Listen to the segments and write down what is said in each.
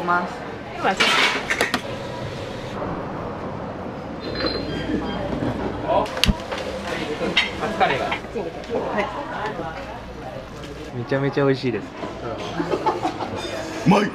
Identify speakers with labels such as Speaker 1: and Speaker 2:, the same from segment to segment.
Speaker 1: けます。
Speaker 2: めちゃめちゃ美味しいです。
Speaker 3: うまい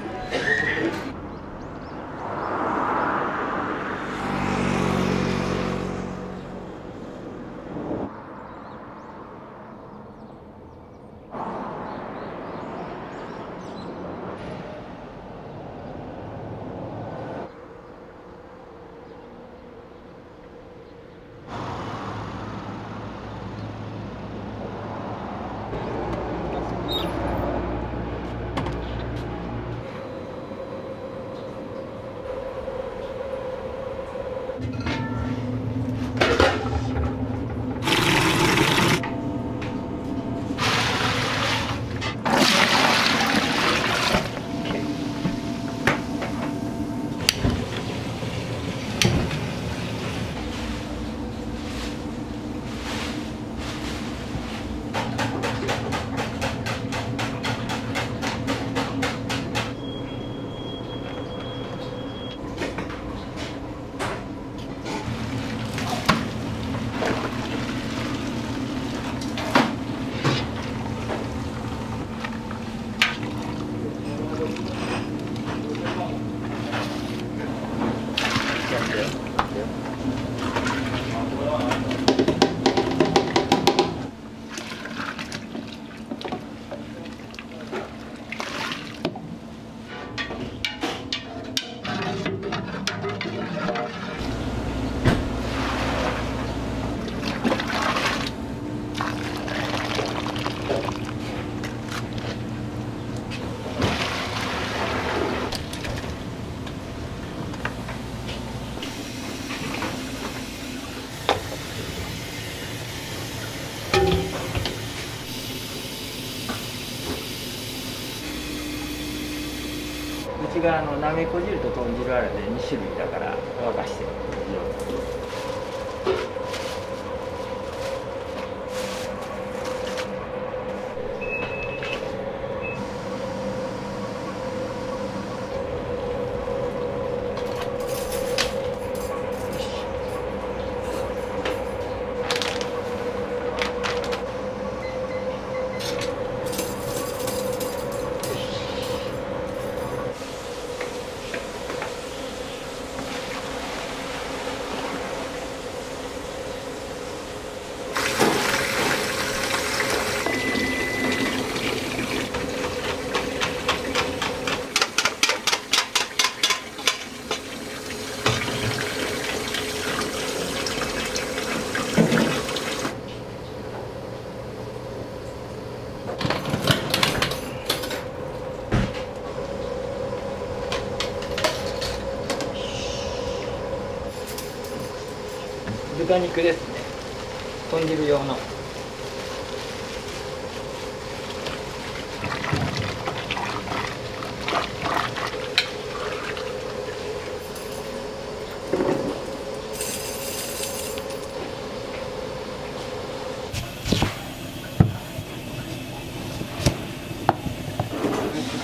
Speaker 4: うちがあのなめこ汁と豚汁あるんで2種類だから沸かしてる豚肉ですね。豚汁用の。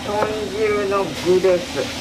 Speaker 4: 豚汁の具です。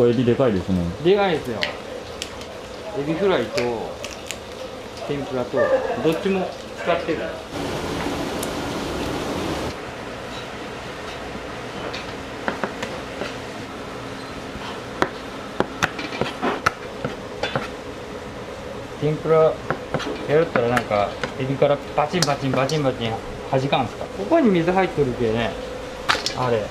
Speaker 5: 構エビでかいですね
Speaker 4: でかいですよ。エビフライと天ぷらとどっちも使ってる。天ぷらやったらなんかエビからバチンバチンバチンバチン弾かんすか？ここに水入っとるけね。あれ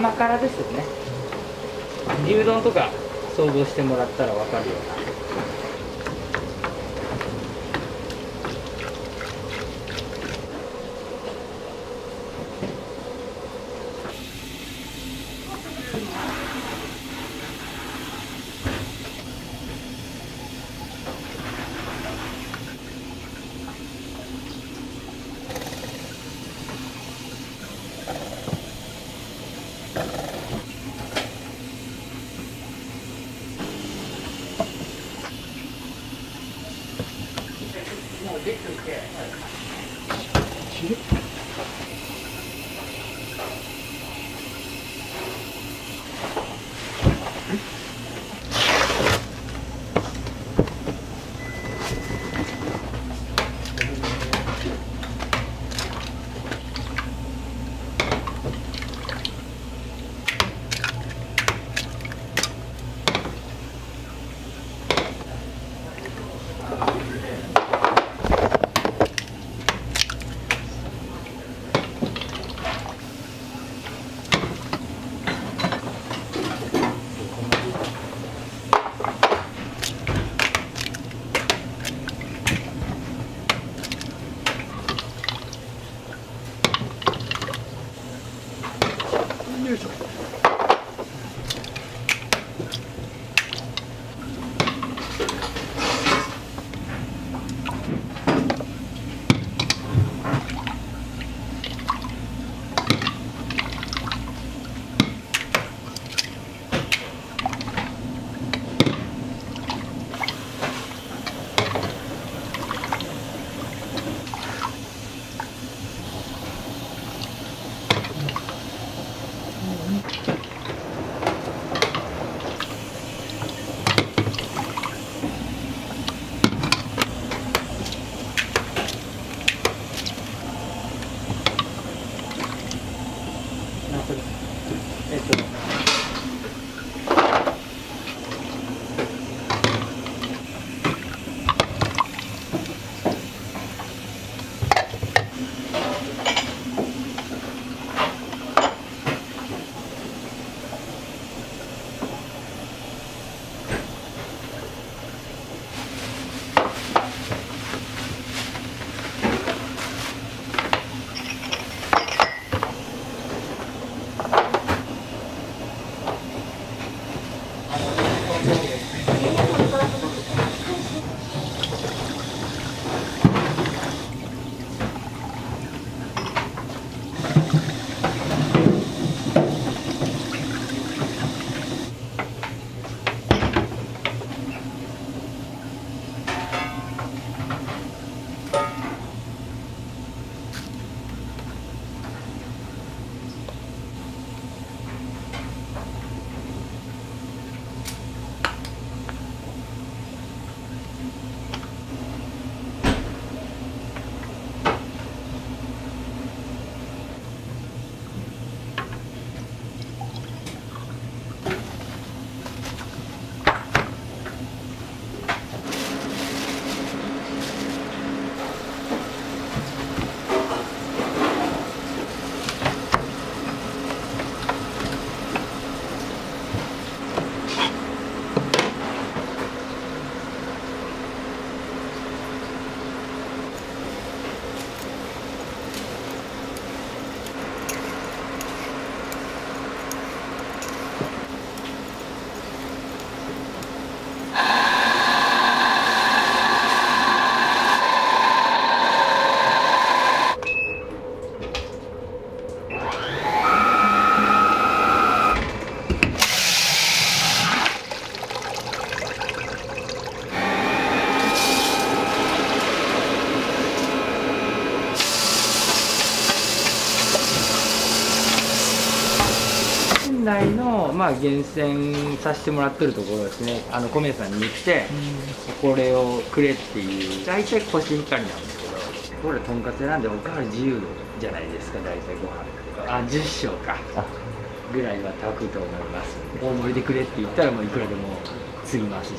Speaker 4: 甘辛ですよね。牛丼とか想像してもらったら分かるよ。まあ、厳選させてもらってるところですね。あの米屋さんに行って、これをくれっていう。大体コシヒカリなんですけどこれとんかつなんでおかわり自由じゃないですか。大体ご飯ってあ10升か。ぐらいは炊くと思います。大盛りでくれって言ったらもういくらでも継ぎますし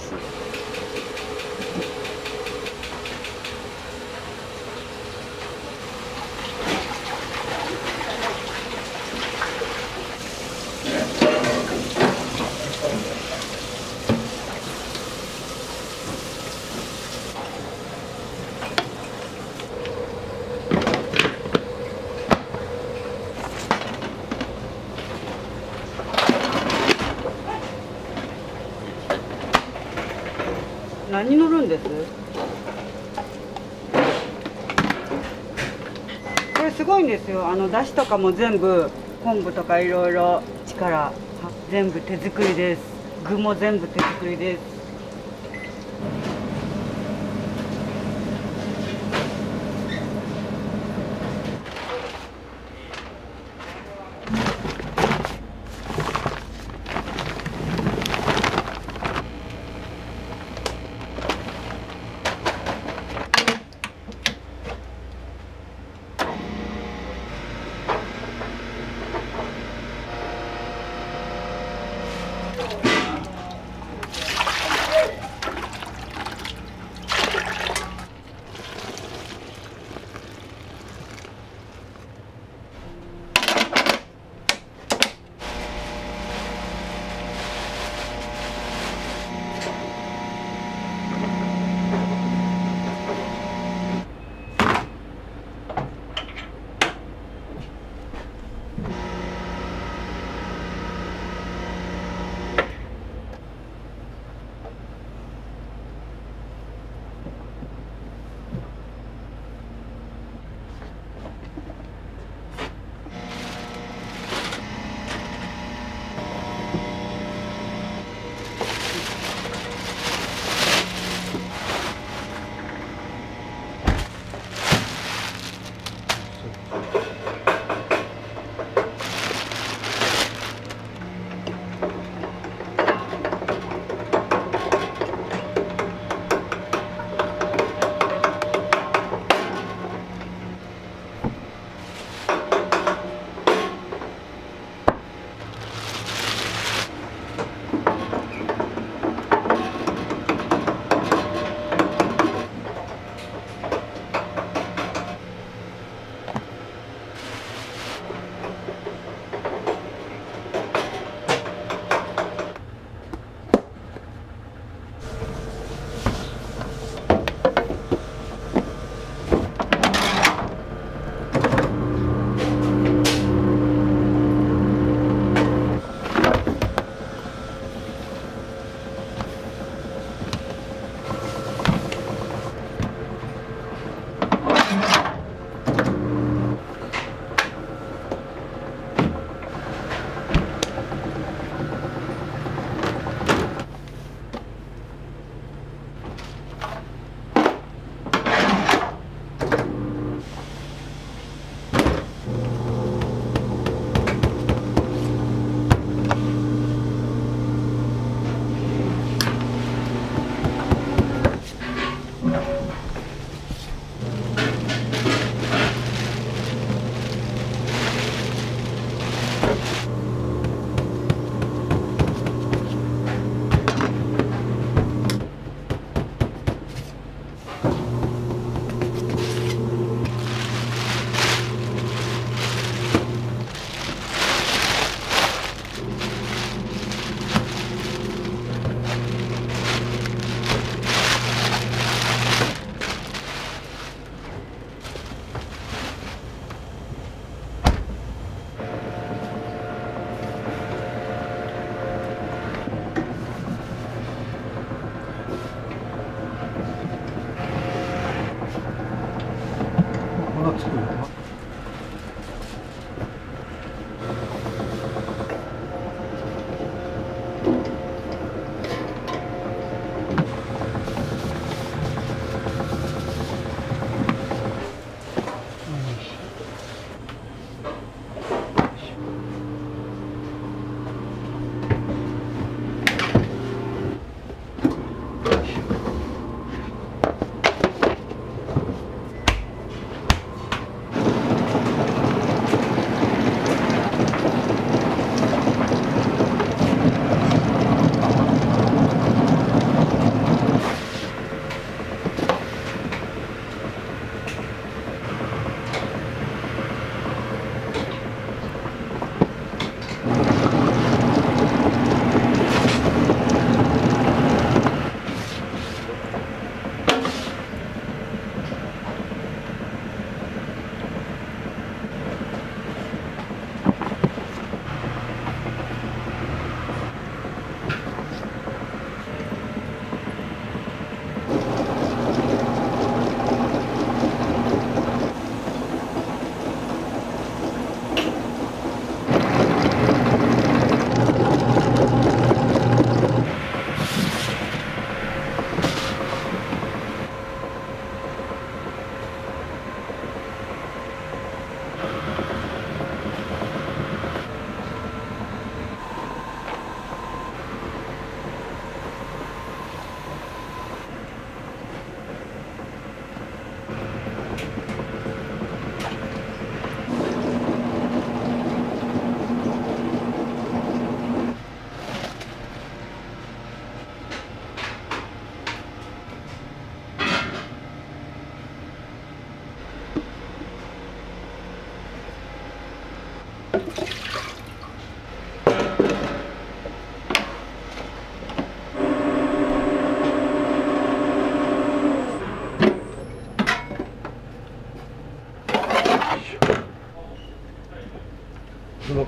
Speaker 1: 何乗るんですこれすごいんですよあのだしとかも全部昆布とかいろいろ力全部手作りです。具も全部手作りです。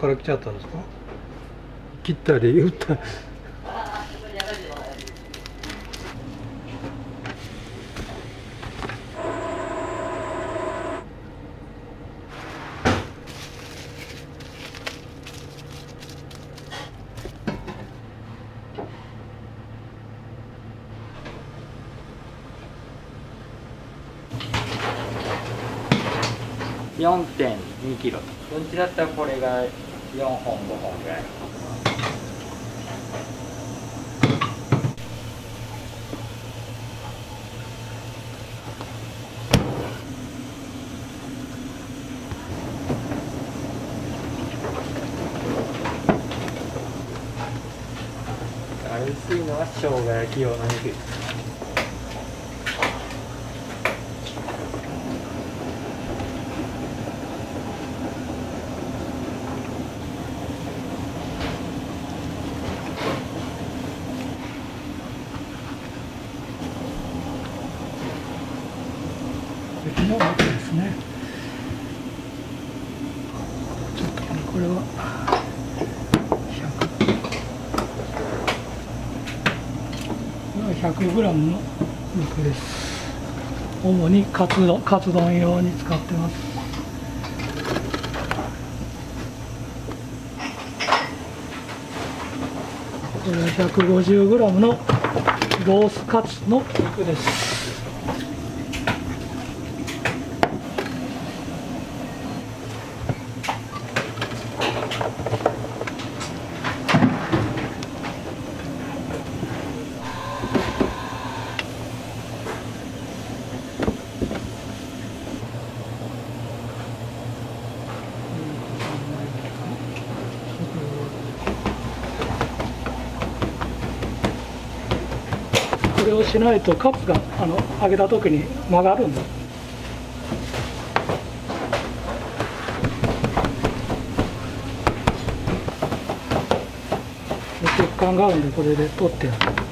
Speaker 5: から来ちゃったんですか？切ったり打った。り
Speaker 4: 4.2キロ。どっちだった？らこれが4本5本ぐらいあれ薄いのは生姜焼き用の肉です
Speaker 5: 別のわけですねちょっとねこれは 500g の肉です。主にカツ丼カツ丼用に使ってます。これは 150g のロースカツの肉です。しないとカップがあの上げた時に曲がるんです血管があるんでこれで取ってやる。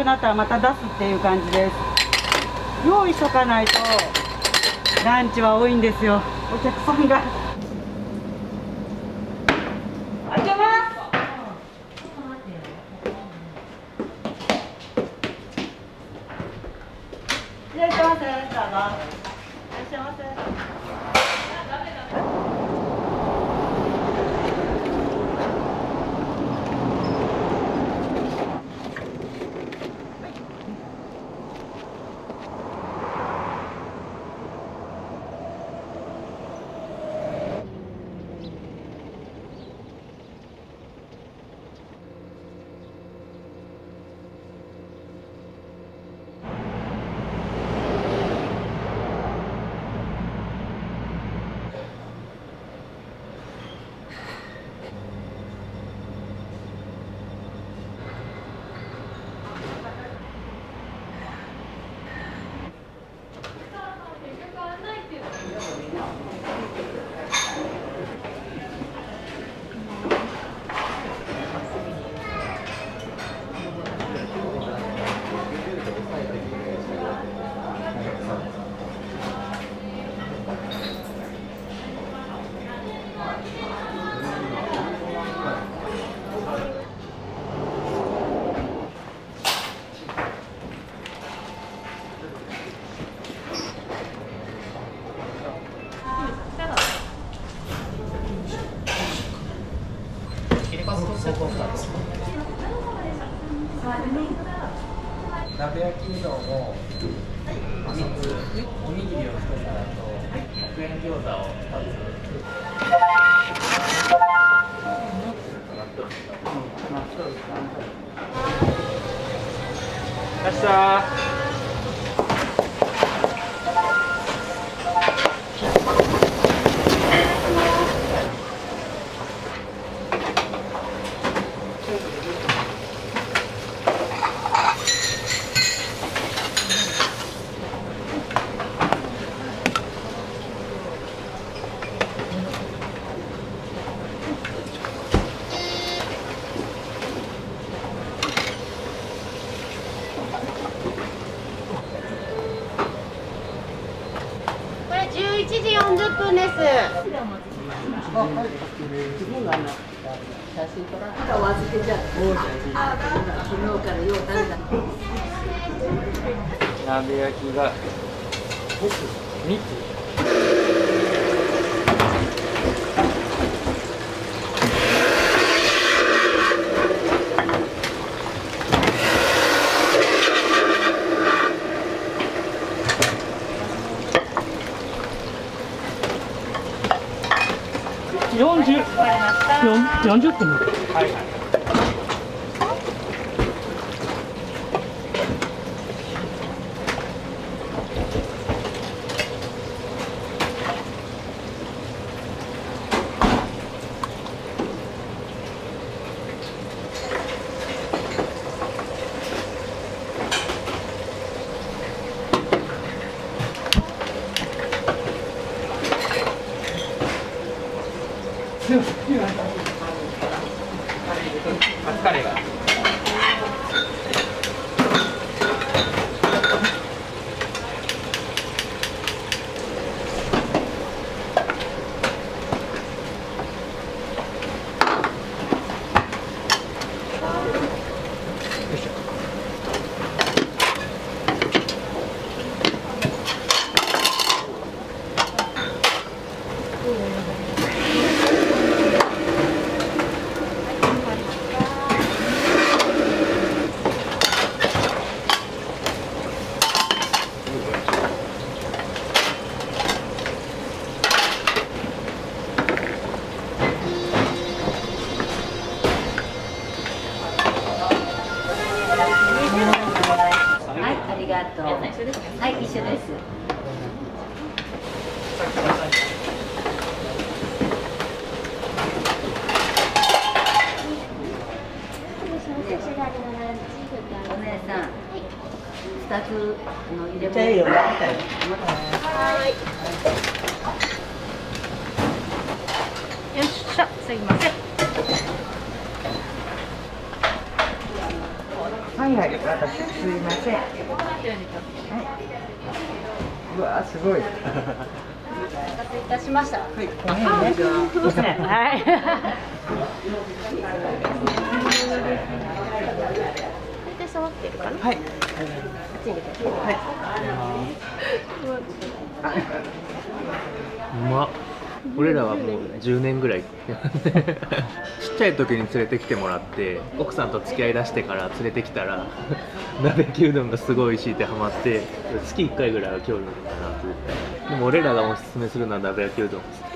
Speaker 4: くなったらまた出すっていう感じです。用意しとかないと。ランチは多いんですよ。お客さんが。
Speaker 6: ち
Speaker 7: ゃい時に連れてきてもらって奥さんと付き合いだしてから連れてきたら 鍋焼きうどんがすごい美味しいってハマって月1回ぐらいは興味あるかな絶対でも俺らがおすすめするのは鍋焼きうどんです。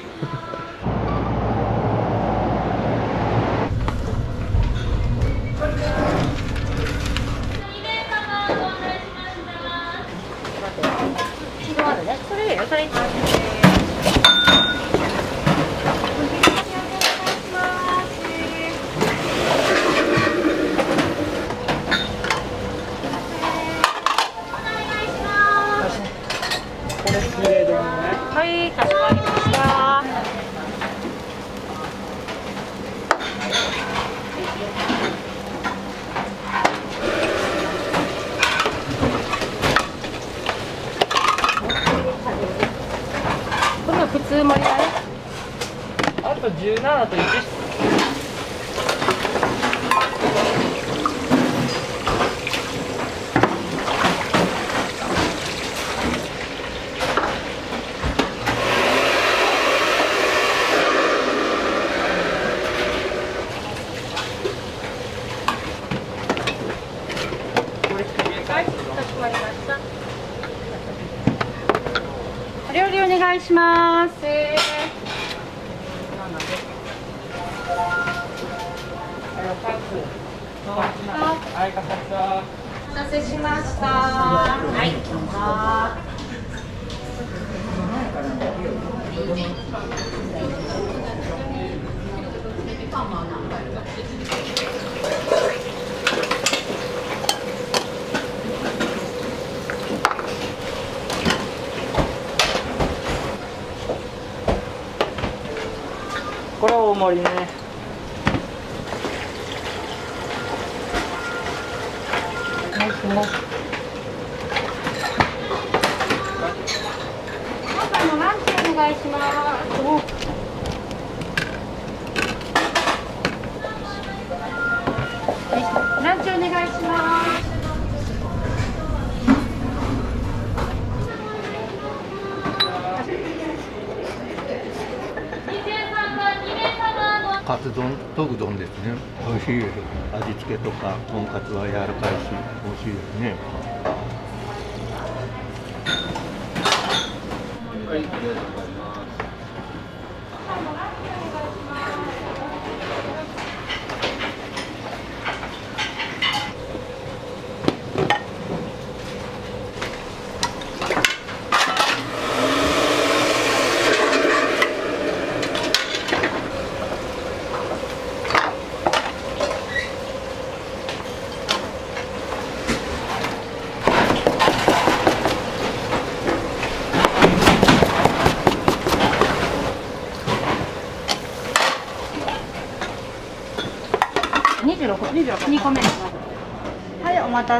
Speaker 6: 啊我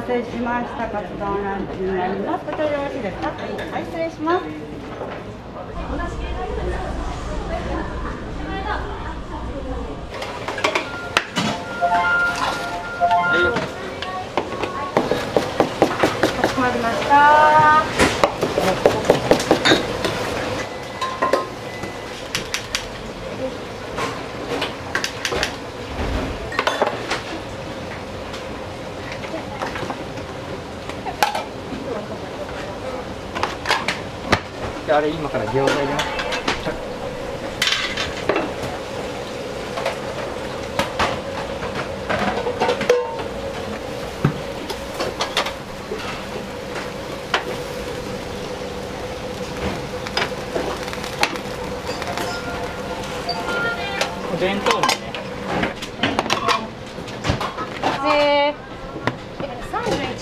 Speaker 6: たせしました
Speaker 8: カツ丼
Speaker 1: ランチになります。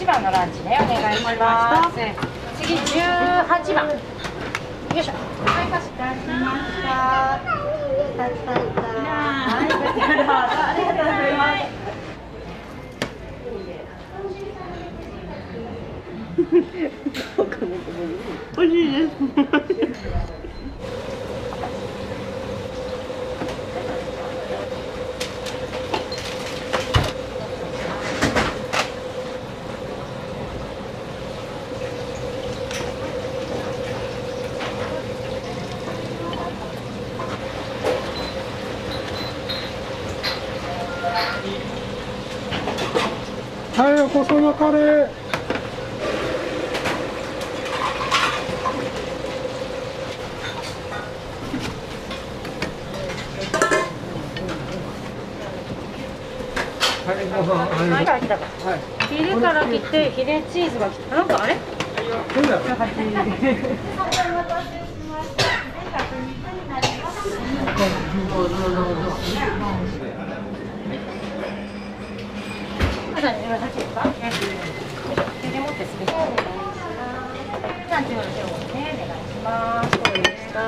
Speaker 7: 18番のランチねお願いします。次18番。よいしょ。はいかしこましたたたたはいありがとうございます
Speaker 1: 美味しいです。
Speaker 5: はいお子様カレー
Speaker 7: はい、来たか。ヒレから来て、ヒレチーズが来た。なんかあれ？まだね、さっきですか。手で持ってすべて。三十の手をね、お願いします。そうですか。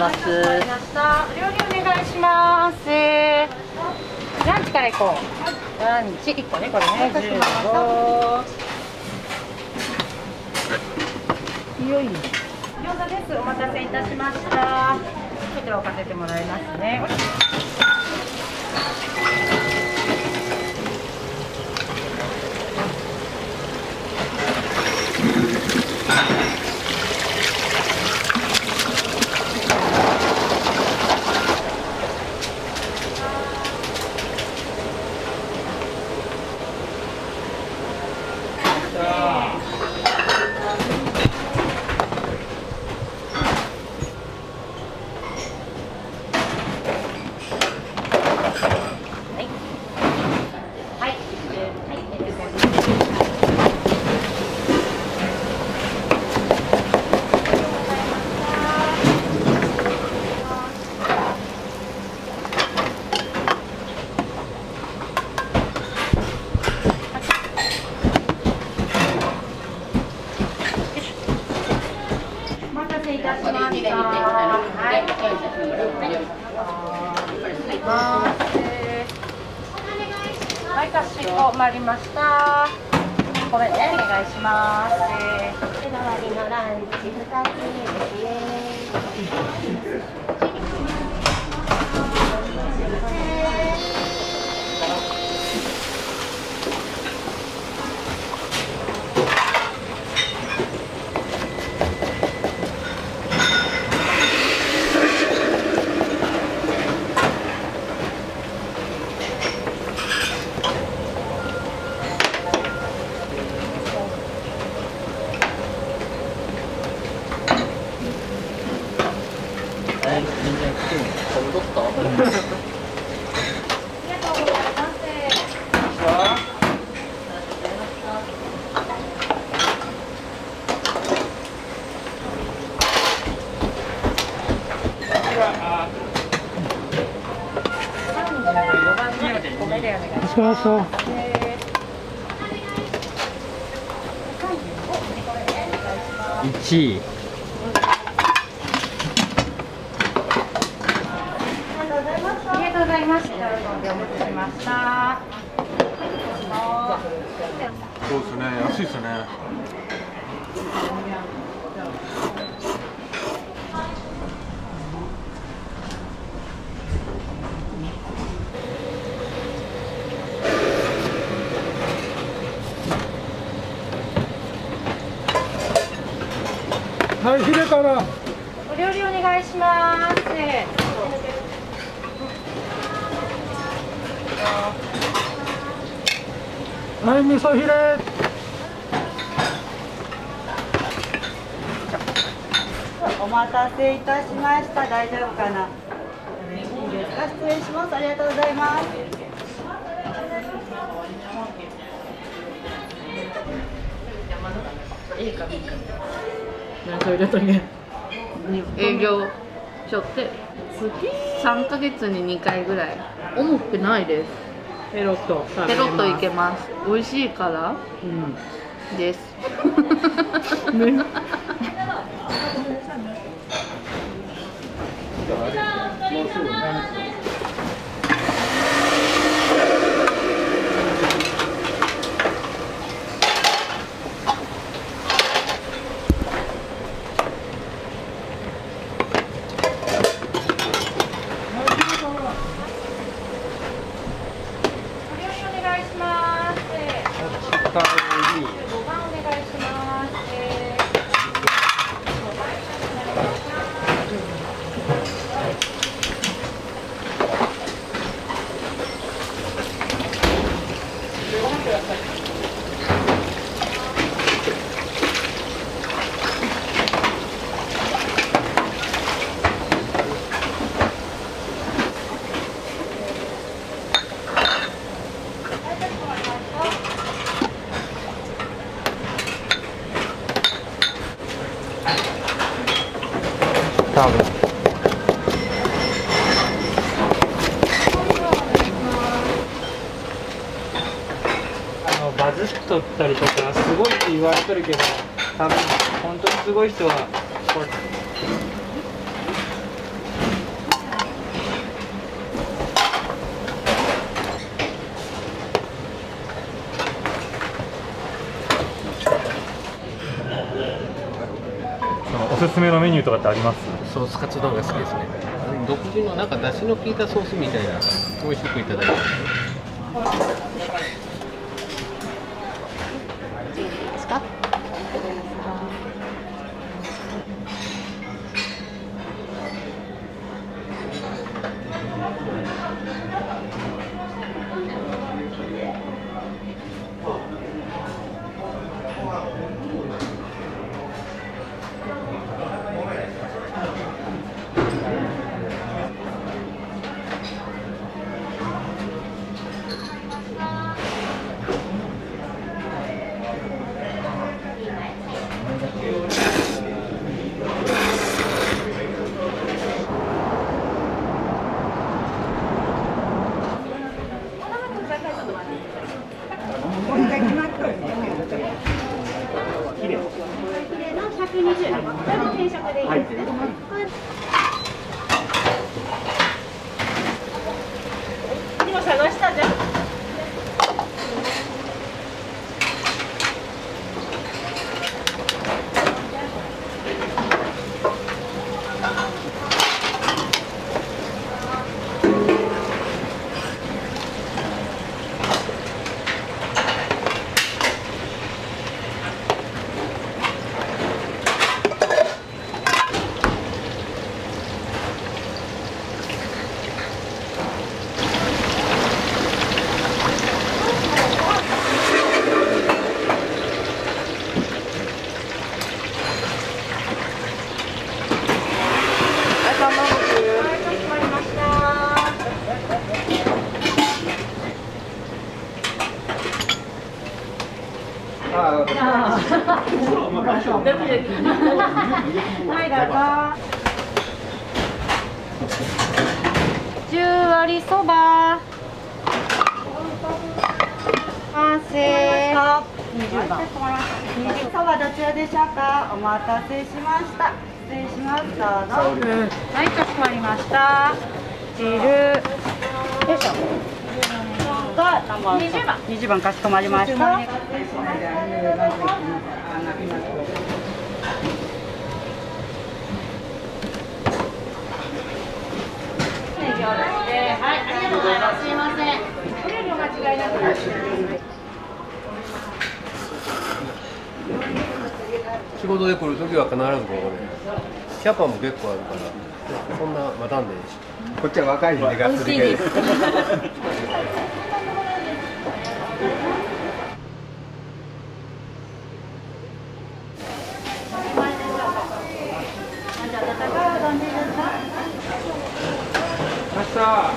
Speaker 2: ます
Speaker 7: わかりました。お料理お願いします。ランチから行こう。ランチいします。
Speaker 5: そうそう
Speaker 4: 1位
Speaker 7: ありがとうございます。お持ちしました。
Speaker 6: そうですね安いですね
Speaker 5: はいヒレから
Speaker 7: お料理お願いします
Speaker 5: はい味噌ヒレ
Speaker 1: お待たせいたしました。大丈夫かな？いいですか。失礼します。ありがとうございます。
Speaker 9: それでとね営業しょって3ヶ月に2回ぐらい重くないです
Speaker 10: ペロッと食べ
Speaker 9: ペ
Speaker 10: れます
Speaker 9: ロッといけます美味しいからです
Speaker 10: ね
Speaker 7: お料理お願いします5番お願いします
Speaker 4: 多分あのバズっとったりとかすごいって言われとるけど多分本当にすごい人はこれ。
Speaker 11: おすすめのメニューとかってあります？
Speaker 3: ソースカツ丼が好きですね。独自のなんか出汁の効いたソースみたいな美味しくいただいて。
Speaker 7: です
Speaker 1: 待たせしました。失礼します。どうぞ。
Speaker 7: はい、かしこまりました？汁。よいしょ。
Speaker 1: が何番。二十番。二十番かしこまりました。
Speaker 7: はい、ありがとうございます。すいません。お料理お間違いなく。
Speaker 12: 事で来る時は必ずここで。キャパも結構あるからそんな待たんでいいし。
Speaker 3: こっちは若いんでがっつり系です
Speaker 4: ました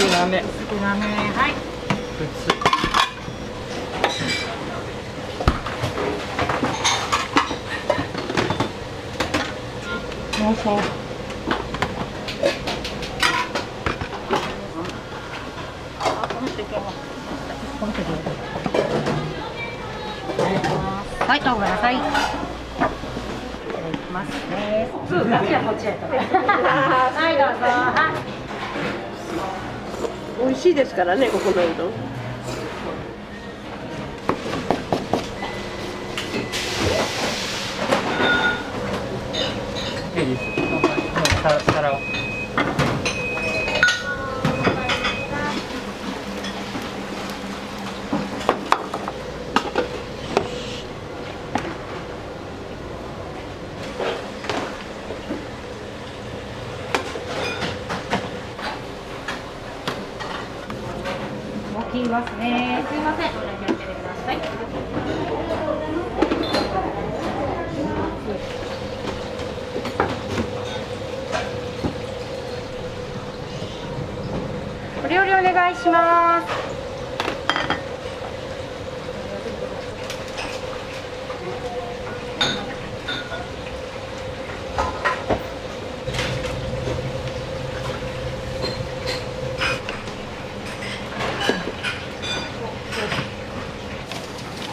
Speaker 4: 少なめ
Speaker 7: 少なめはい
Speaker 5: もうそう
Speaker 7: はい、どうぞください。いただきますね。そうだ、じゃあこっちへと。はい、どうぞ。はい。
Speaker 13: 美味しいですからねここのうどん
Speaker 4: いいですさ皿を
Speaker 7: 大きいますね。すいません。お気をつけてください。お料理お願いします。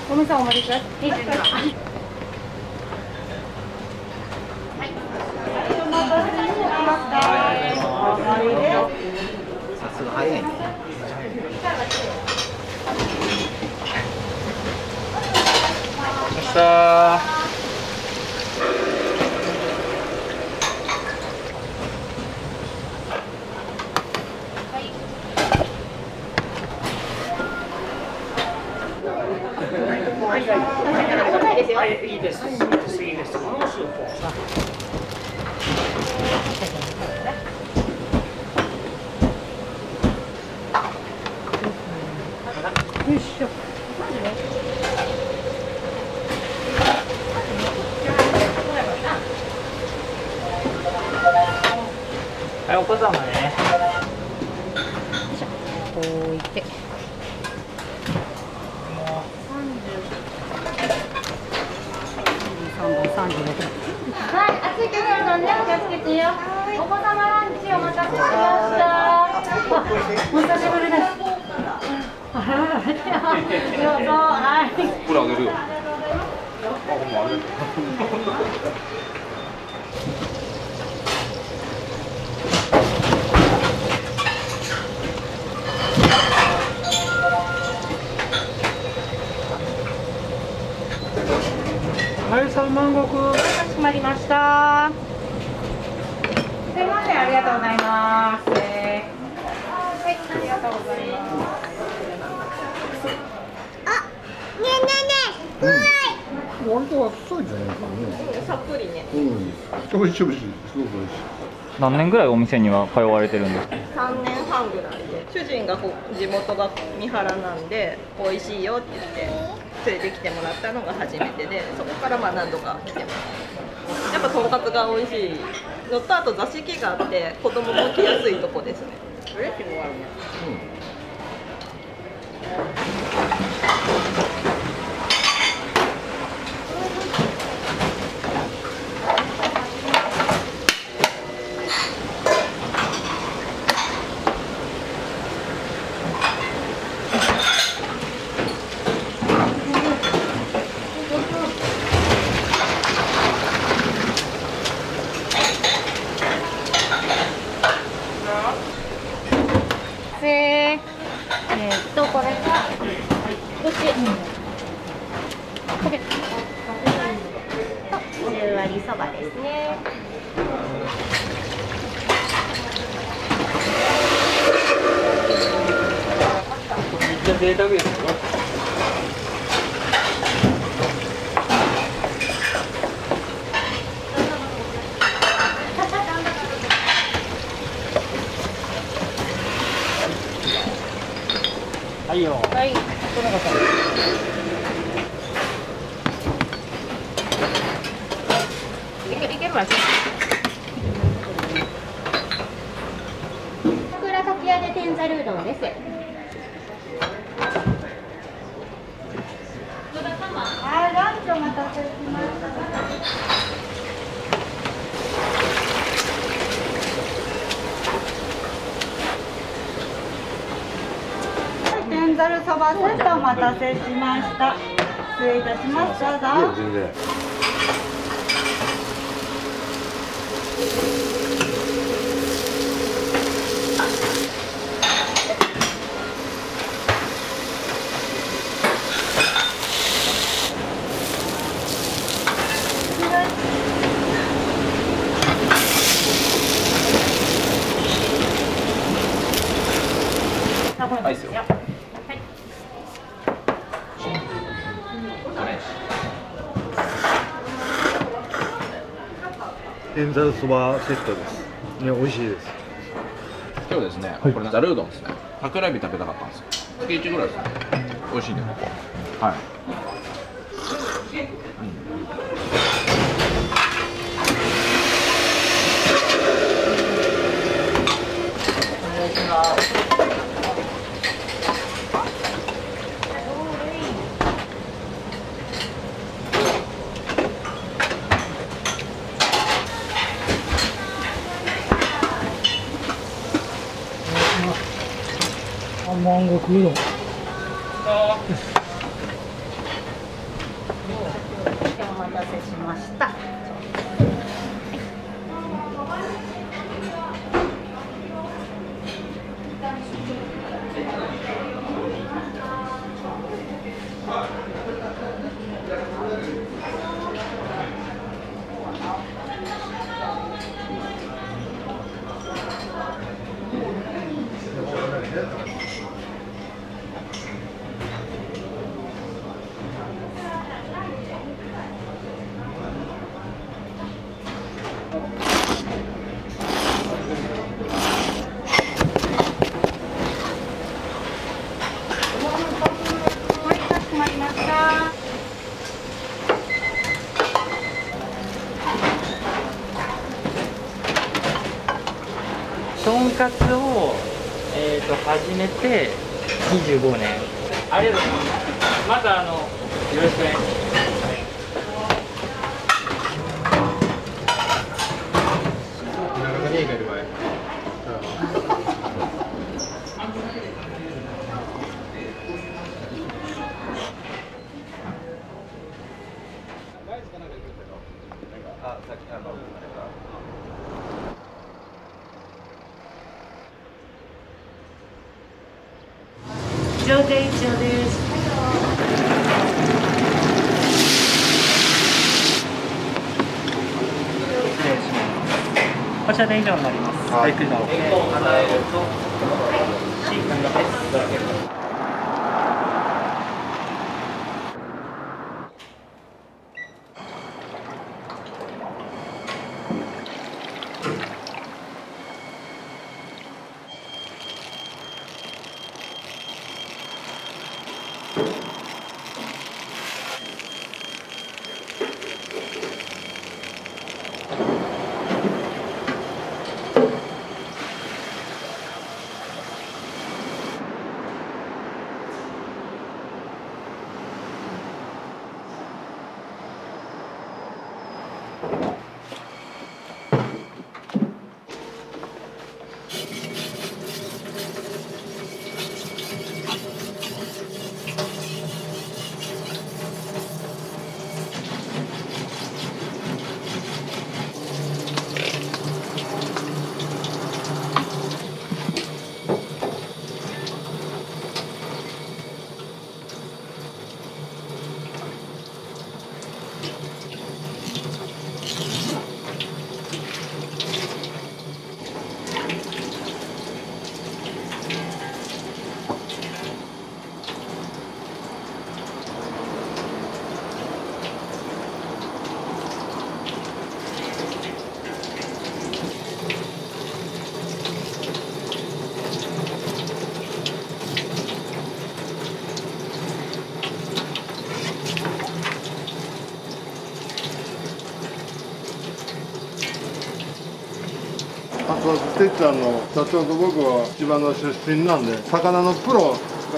Speaker 7: ごめんなさい、お待ちください。
Speaker 3: さすが早いね
Speaker 4: ました
Speaker 5: いいです。いいです。いいです。もうスープをさ。よいしょ。
Speaker 4: はいお子様ね
Speaker 7: 置いて。はい、熱いけどね、お気をつけてよ。お子様ランチお待たせしました。お久しぶりです。あららら、どうぞ、はい。
Speaker 6: これあげるよ
Speaker 5: はい、三万石。
Speaker 7: かしこまりました。すいません、ありがとうございます。はい、ありがとうございます。
Speaker 3: 割とあっさりじゃないかね
Speaker 13: さっくりね
Speaker 3: うん美味しい美味しいすごく美味しい
Speaker 4: 何年ぐらいお店には通われてるんですか
Speaker 13: ？3年半ぐらい。で主人がこう地元が三原なんで美味しいよって言って連れてきてもらったのが初めてでそこからまあ何度か来てます。やっぱとんかつが美味しいのとあと座敷があって子供も来やすいとこですね
Speaker 7: えーっとこれがこっちこれと十割そばですね
Speaker 4: めっちゃ贅沢ですよはいよ
Speaker 7: はいいけいけるわ桜かき揚げ天ざるうどんです
Speaker 1: はい、ランチお待たせしました。はい天ざるそばセットお待たせしました。失礼いたします。どうぞ。
Speaker 6: 全然
Speaker 7: はい、っすよ。
Speaker 6: 天ざるそばセットです。ね美味しいです。
Speaker 14: 今日ですね、これざるうどんですね。桜エビ食べたかったんですよ。月1ぐらいですね。美味しいねここ。はい
Speaker 4: 生活を、えー、と始めて25年ありがとうございますまたあのよろしくお願いします
Speaker 15: 以上で以上です。
Speaker 16: こちらで以上になります。はい、くど。
Speaker 17: ちゃんの社長と僕は千葉の出身なんで魚のプロを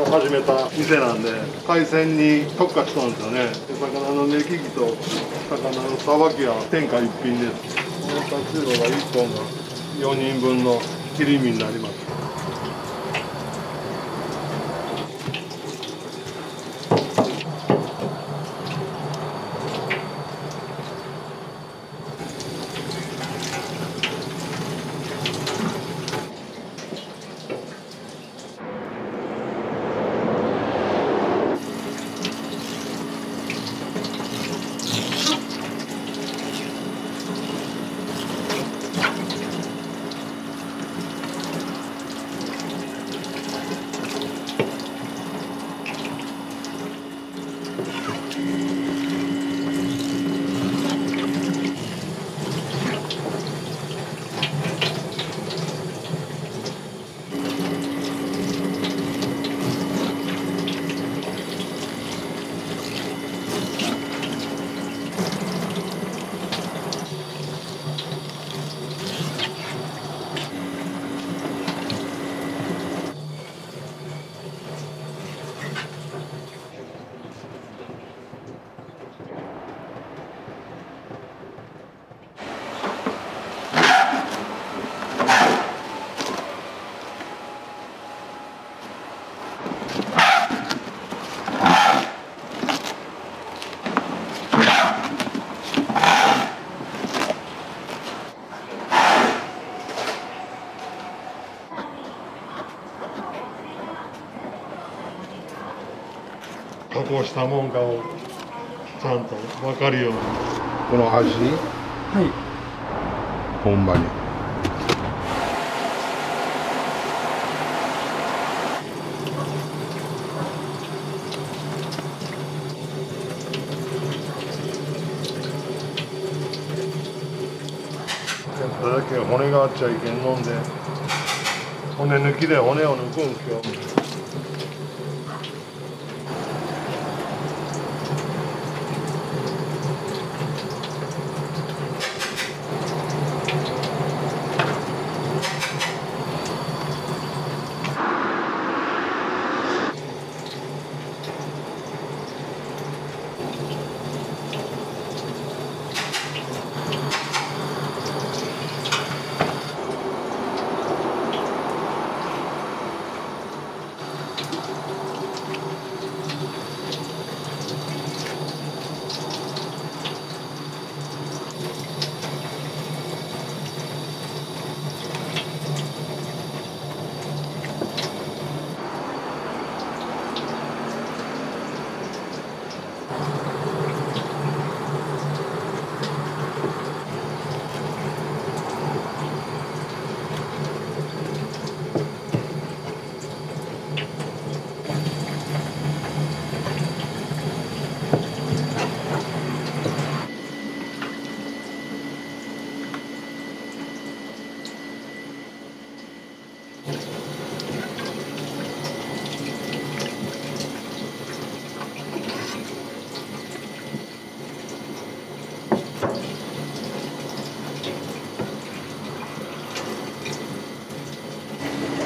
Speaker 17: 始めた店なんで海鮮に特化したんですよね。魚の目利きと魚のさばきは天下一品です。このタチウオが1本が4人分の切り身になります。加工したもんかをちゃんと分かるように。
Speaker 18: この味？
Speaker 17: はい。
Speaker 18: ほんまに。
Speaker 17: それだけ骨があっちゃいけんのんで骨抜きで骨を抜くんすよ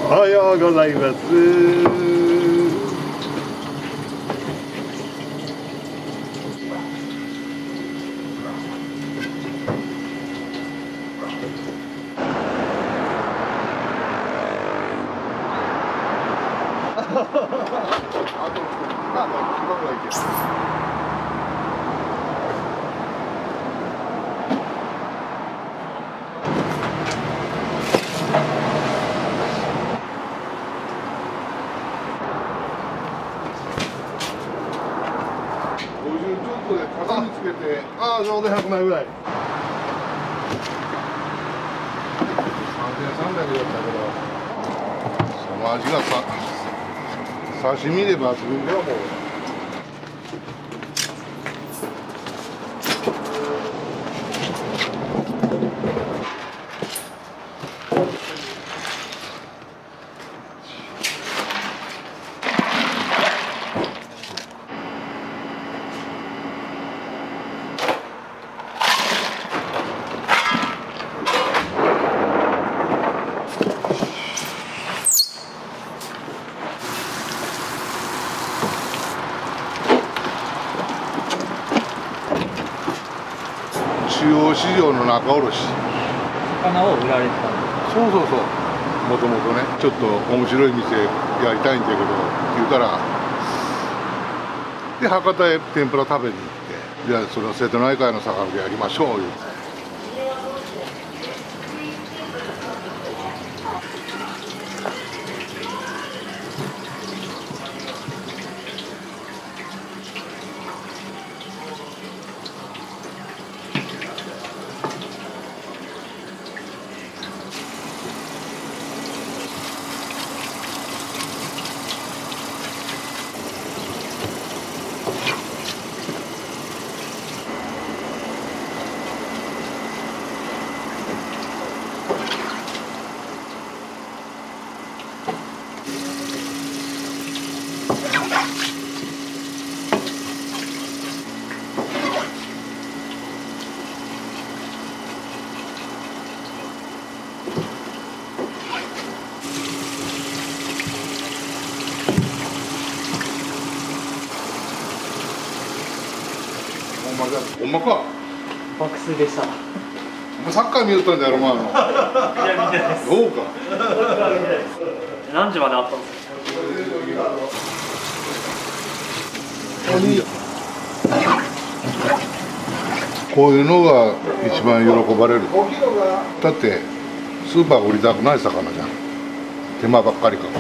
Speaker 17: おはようございます50ちょっとで型につけてああちょうど100枚ぐらい3300だったけどその味がさ刺身で抜群だよもう。
Speaker 19: 場の仲卸
Speaker 4: 魚を売られてた
Speaker 19: そうそうそう。もともとねちょっと面白い店やりたいんだけどって言うから。で博多へ天ぷら食べに行ってじゃあその瀬戸内海の魚でやりましょう言うてほんまだほんまか
Speaker 4: 爆睡でした
Speaker 19: お前サッカー見よったんだよお前の。
Speaker 16: いや見てないです。
Speaker 19: どうか。
Speaker 16: 何時まであったんですか？
Speaker 19: こういうのが一番喜ばれる。だってスーパー売りたくない魚じゃん。手間ばっかりかかって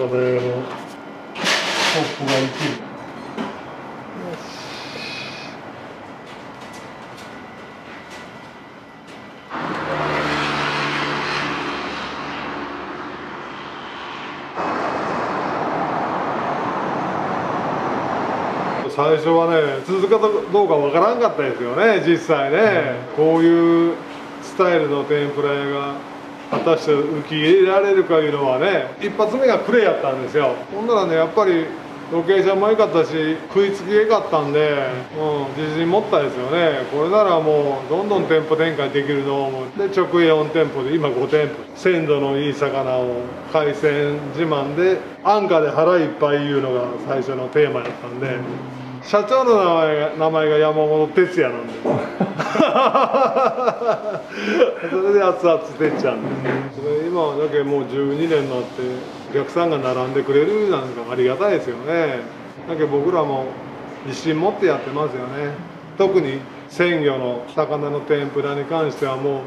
Speaker 17: 魚屋のポップが生きる最初はね続くかどうかわからんかったですよね実際ね、こういうスタイルの天ぷら屋が。果たして受け入れられるかいうのはね一発目がクレやったんですよ。ほんならねやっぱりロケーションも良かったし食いつきが良かったんで、うん、自信持ったですよね。これならもうどんどん店舗展開できるのを思って直営4店舗で今5店舗。鮮度のいい魚を海鮮自慢で安価で腹いっぱいいうのが最初のテーマやったんで。社長の名前が名前が山本哲也なんで。それで熱々てっちゃんで。それ今だけもう12年になってお客さんが並んでくれるなんかありがたいですよね。だけど僕らも自信持ってやってますよね。特に鮮魚の魚の天ぷらに関してはもう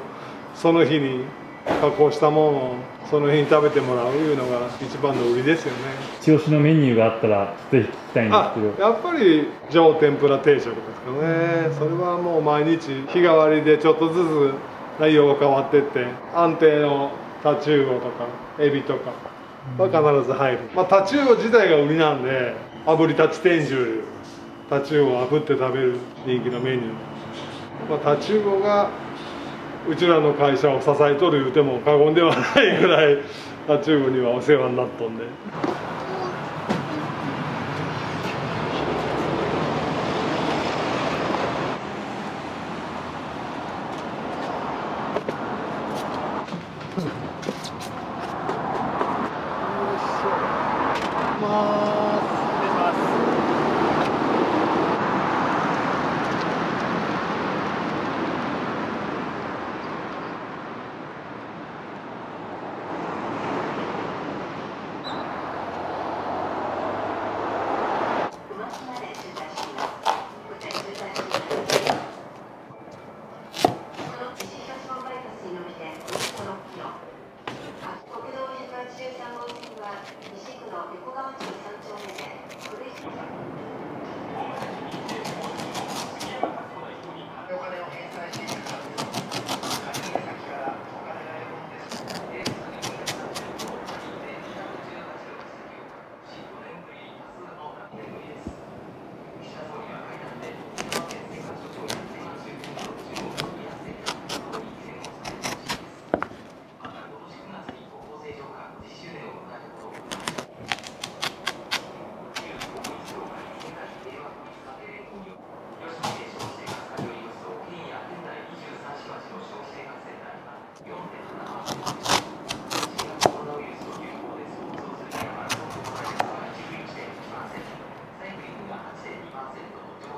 Speaker 17: その日に加工したものをその日に食べてもらういうのが一番の売りですよね。
Speaker 20: 一押しのメニューがあったらぜひ聞きたいんですけど。
Speaker 17: やっぱり上天ぷら定食ですかね。それはもう毎日日替わりでちょっとずつ内容が変わってって安定のタチウオとかエビとかは必ず入る、まあ、タチウオ自体が売りなんで炙りタチ天重タチウオを炙って食べる人気のメニュー、まあ、タチウオがうちらの会社を支えとる言うても過言ではないぐらい中部にはお世話になっとんで。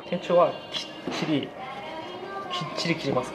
Speaker 16: 店長はきっちりきっちり切ります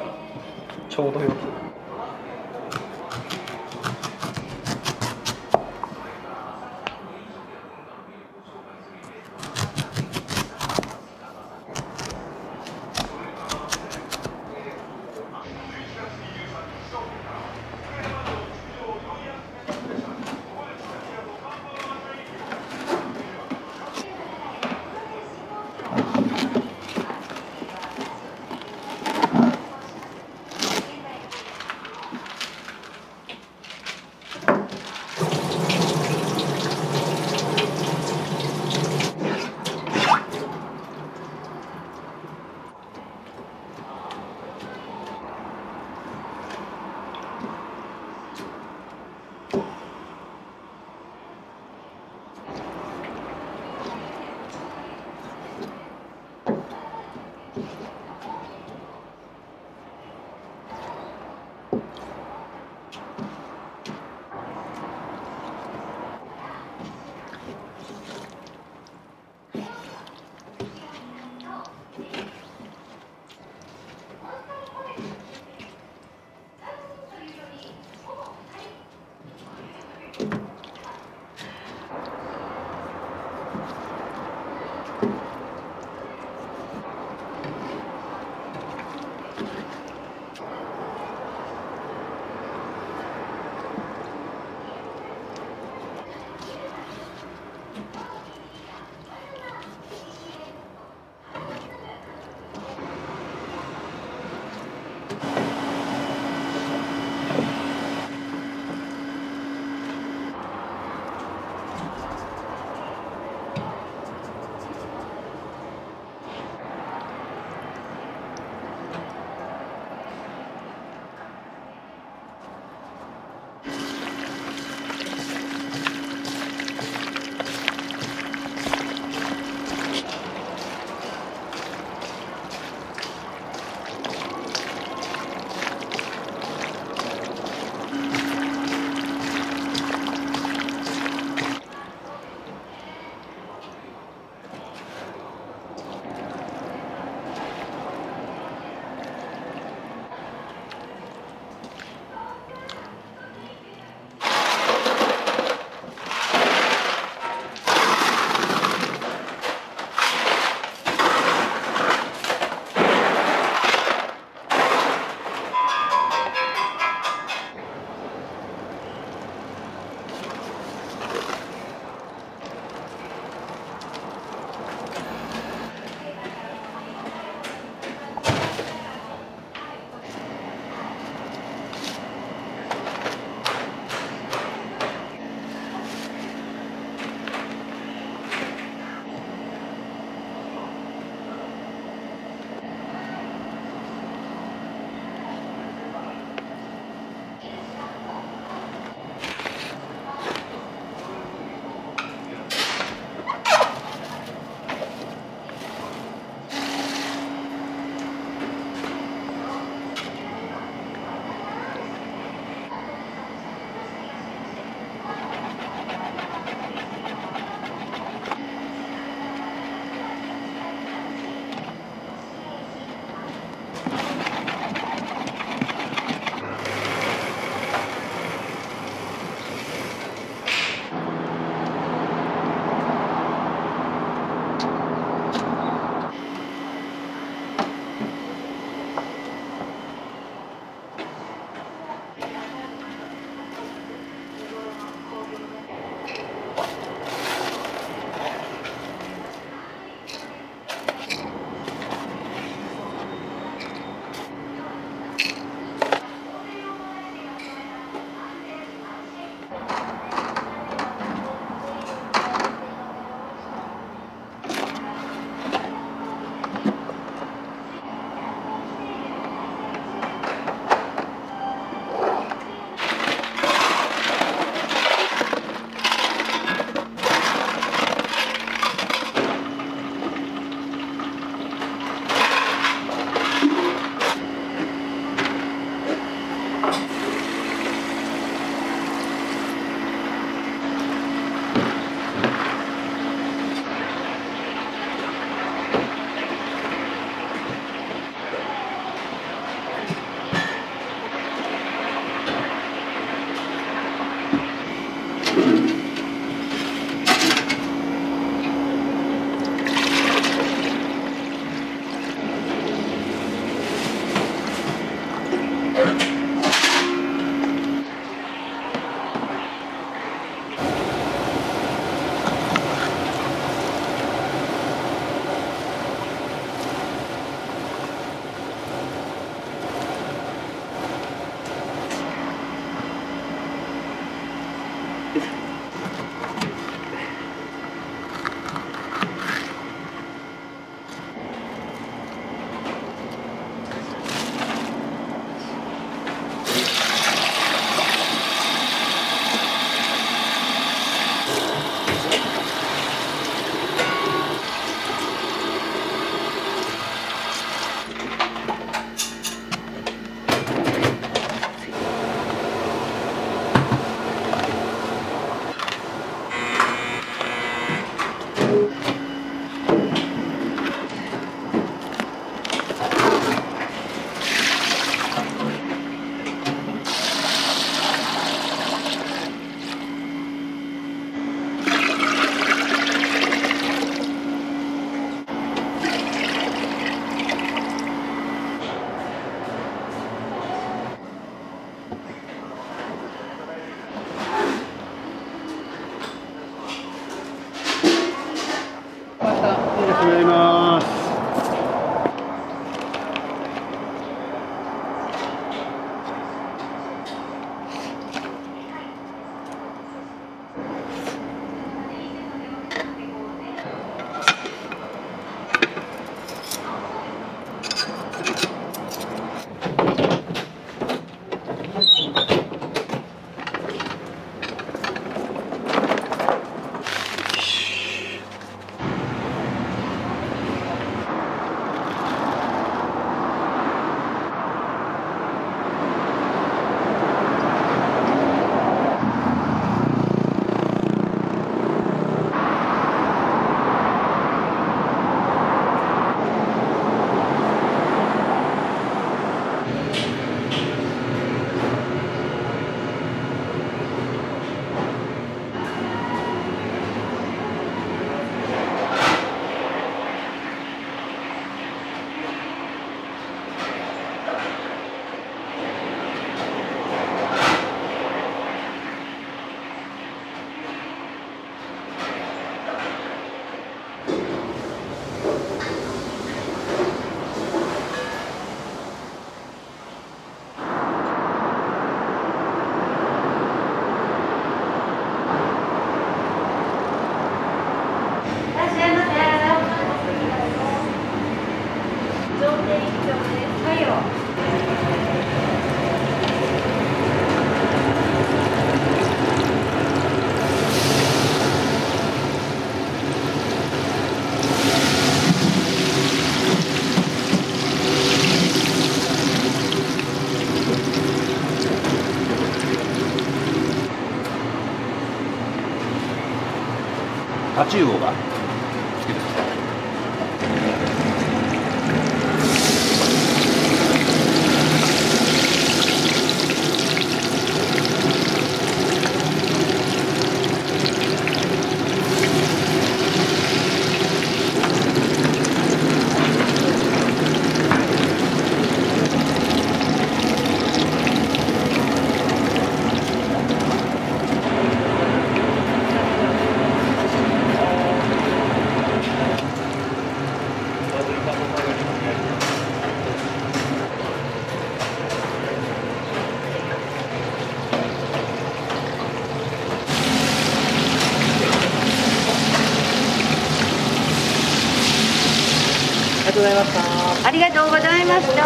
Speaker 21: が
Speaker 7: とうございました。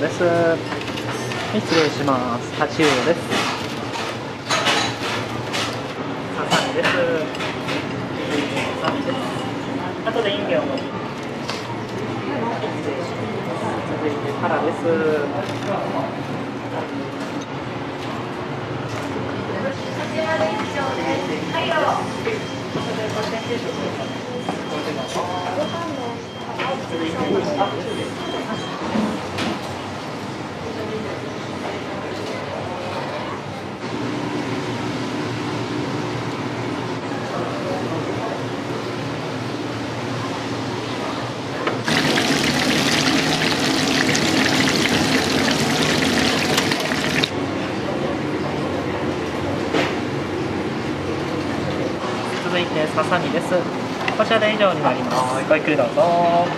Speaker 16: です。失礼します。タチウオです。以上になります。ごゆっくりどうぞ。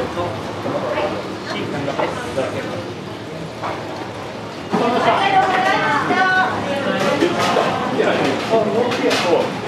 Speaker 22: ありがとうご
Speaker 14: ざいました。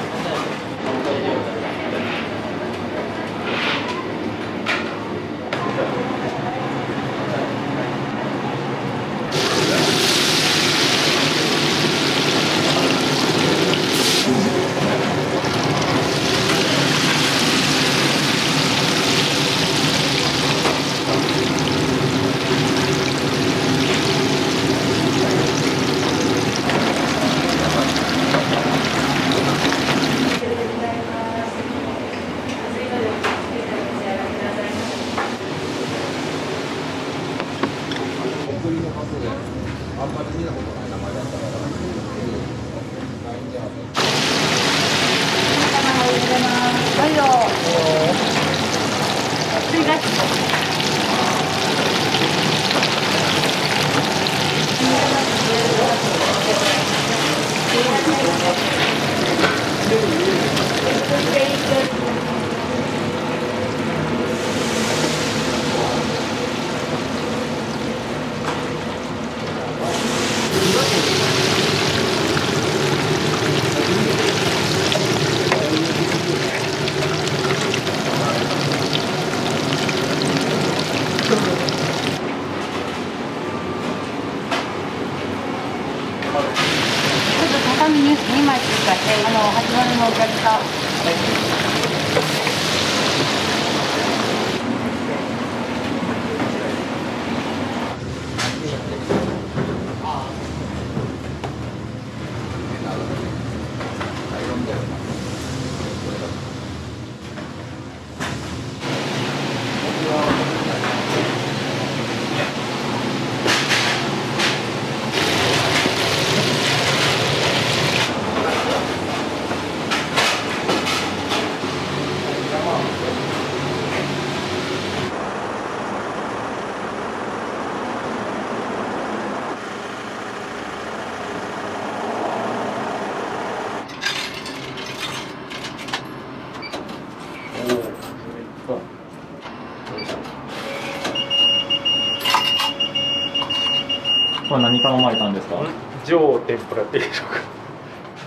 Speaker 14: さん
Speaker 11: を巻たんですか？
Speaker 4: 上天ぷら定食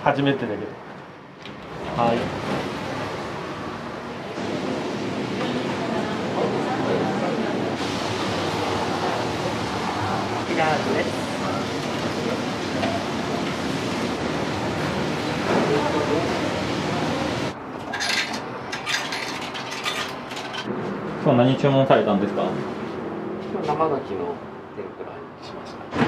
Speaker 11: 初めてだけど。はい。
Speaker 23: ピラ
Speaker 11: 今日何注文されたんですか？
Speaker 16: 今日生牡蠣の天ぷらにしました。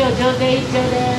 Speaker 24: till, till
Speaker 12: they, till.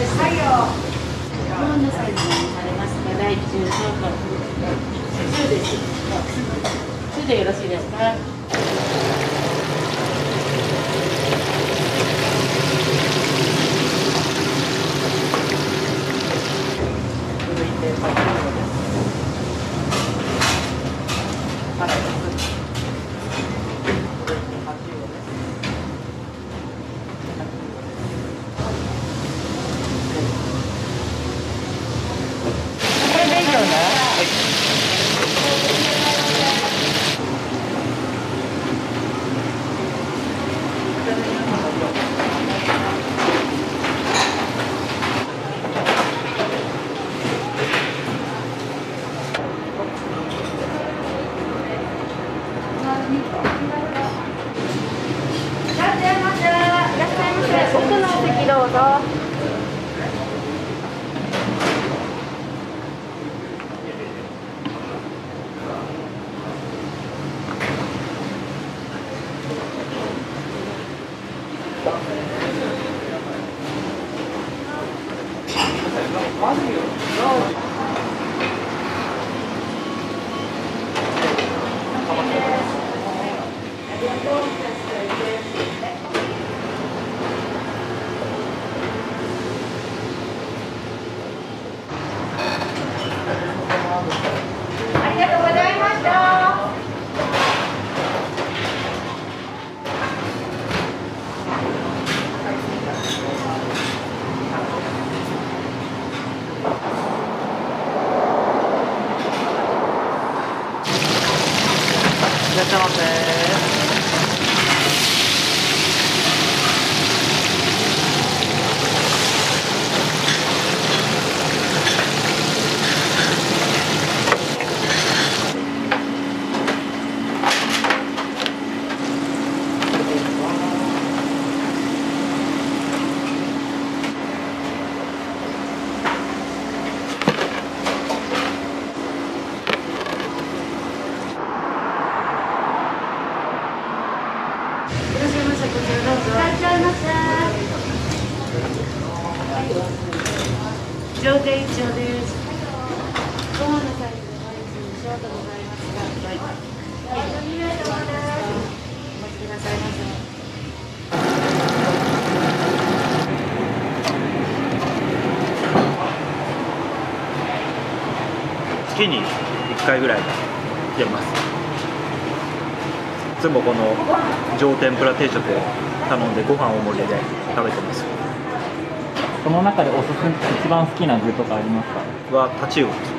Speaker 12: 1回ぐらい出ます。いつもこの上天ぷら定食を頼んでご飯大盛りで食べてます。
Speaker 11: その中でおすすめ一番好きな具とかありますか？
Speaker 12: はタチウオです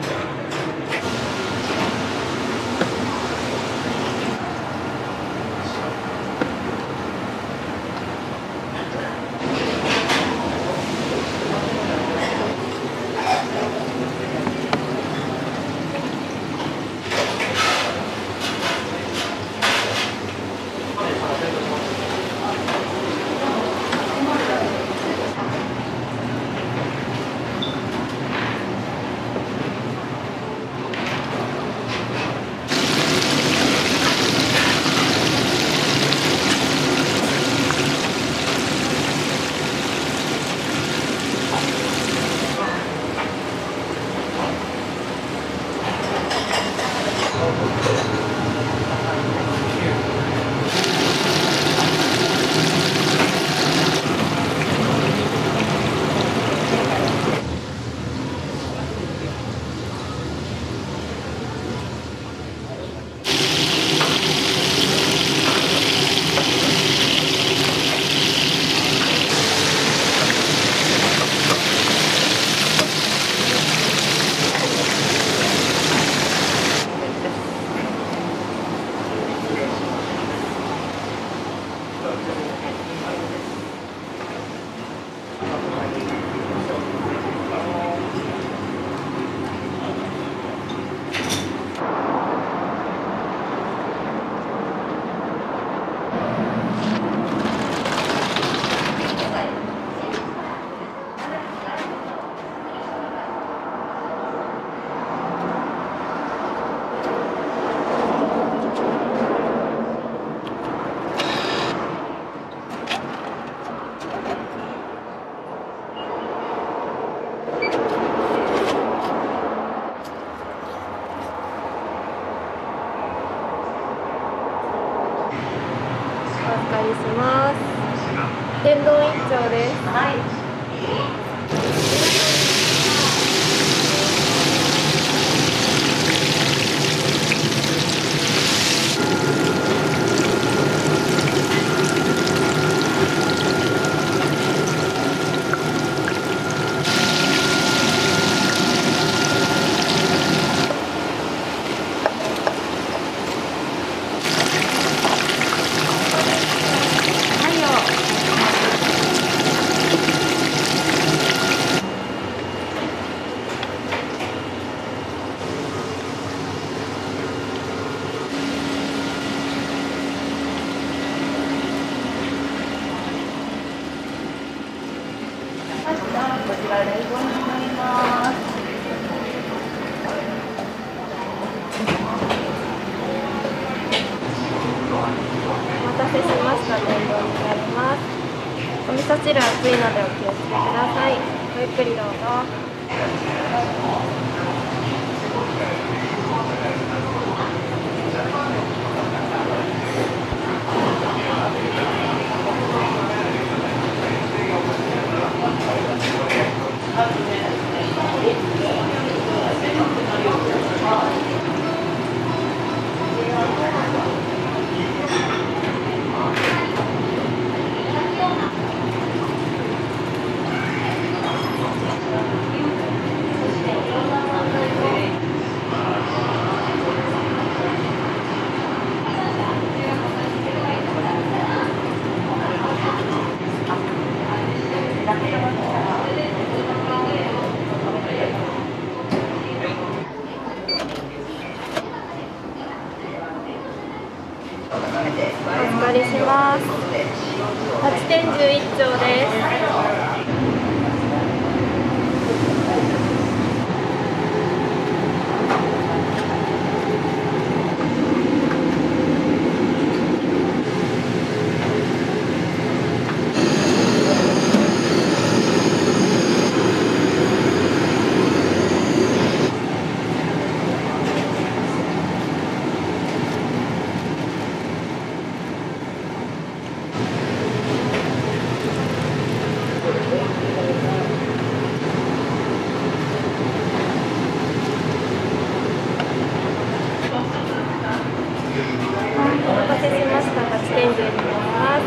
Speaker 25: お
Speaker 18: 待たせしました。8点10になります。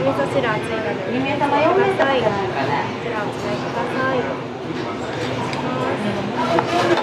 Speaker 18: お味噌汁熱いのでお召し上がりください。こちらお使いください。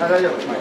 Speaker 6: 大丈夫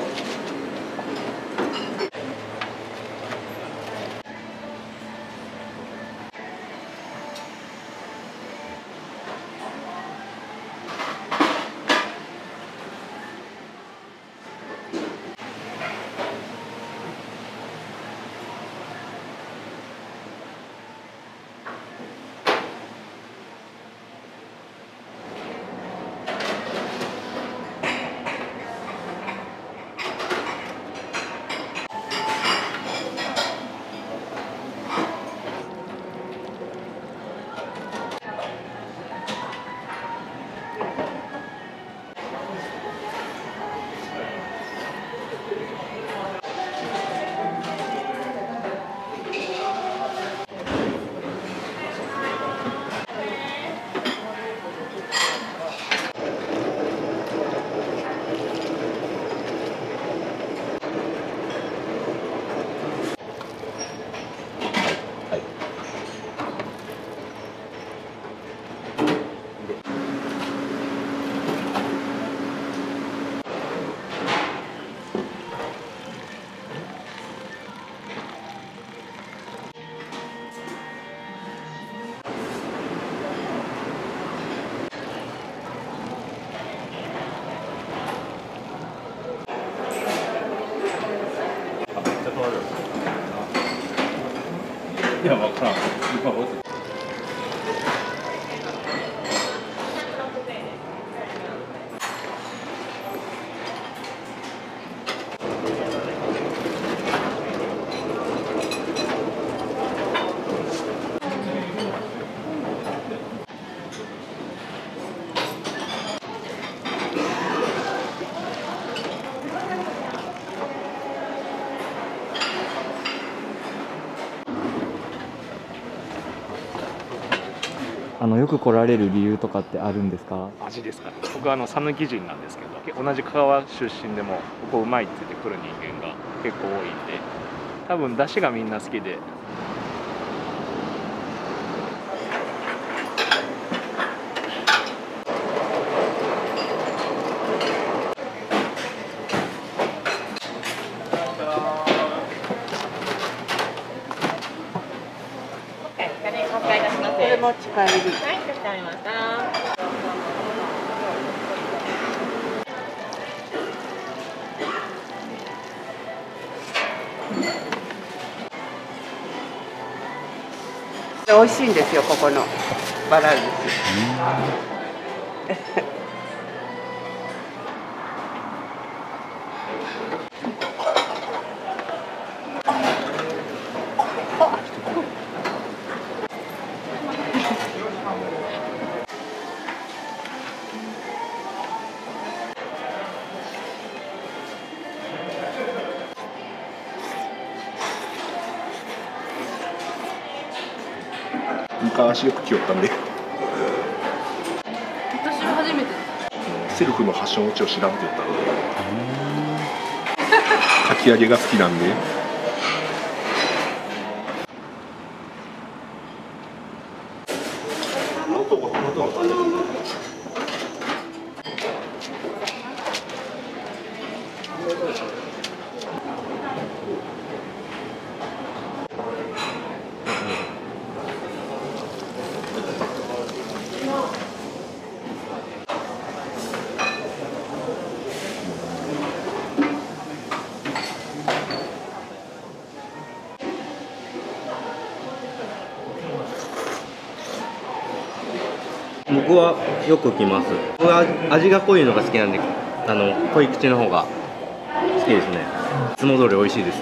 Speaker 26: い
Speaker 12: や、わからん。
Speaker 11: 来られる理由とかってあるんですか？
Speaker 27: 味ですかね。僕はあの讃岐人なんですけど同じ香川出身でもここうまいって言ってくる人間が結構多いんで多分出汁がみんな好きで
Speaker 28: バラ寿司
Speaker 29: 昔よく来よったんで。セルフの発祥の地を調べて言ったの。でかき揚げが好きなんで
Speaker 30: 僕はよく来ます。僕は味が濃いのが好きなんであの濃い口の方が好きですね。いつも通り美味しいです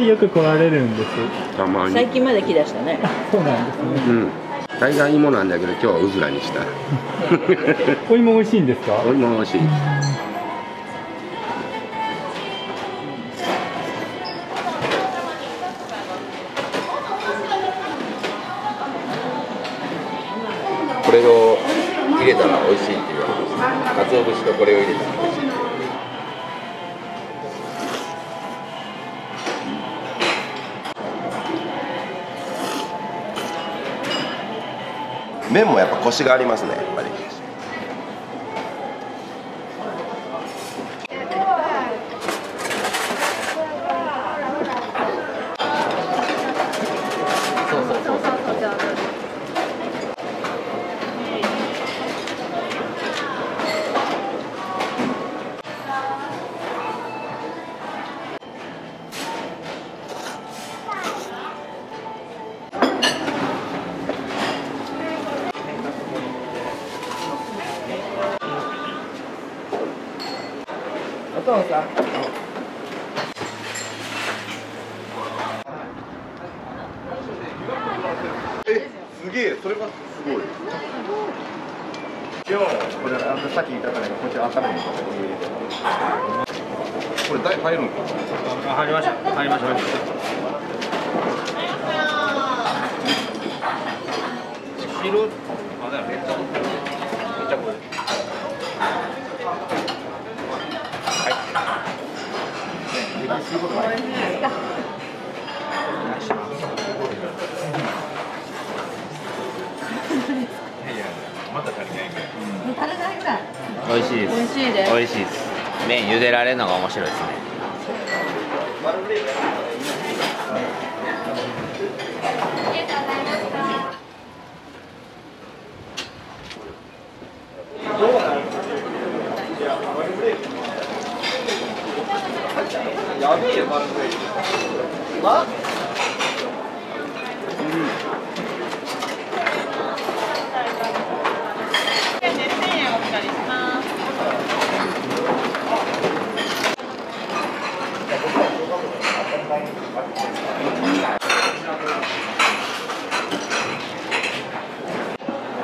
Speaker 31: お
Speaker 20: 二人よく来られるんです。
Speaker 14: たまに。
Speaker 32: 最近まで来だしたね。
Speaker 20: そうなんですね。
Speaker 14: うん。大概芋なんだけど今日はうずらにした。
Speaker 20: お芋美味しいんですか？
Speaker 14: お芋美味しいコシがありますねやっぱり
Speaker 31: お父さん
Speaker 29: すげえそれがすごい今日これあのさっき言ったからこっち温めるこれ大入るんか
Speaker 33: あ入りました入りました入りました昼あだよめっちゃめっちゃこれはい。ね、することない。
Speaker 30: 美味しいです。
Speaker 27: 美味しいです。
Speaker 30: 美味しいです。麺茹でられるのが面白いですね。
Speaker 14: やべえよ、バルブレイク。ま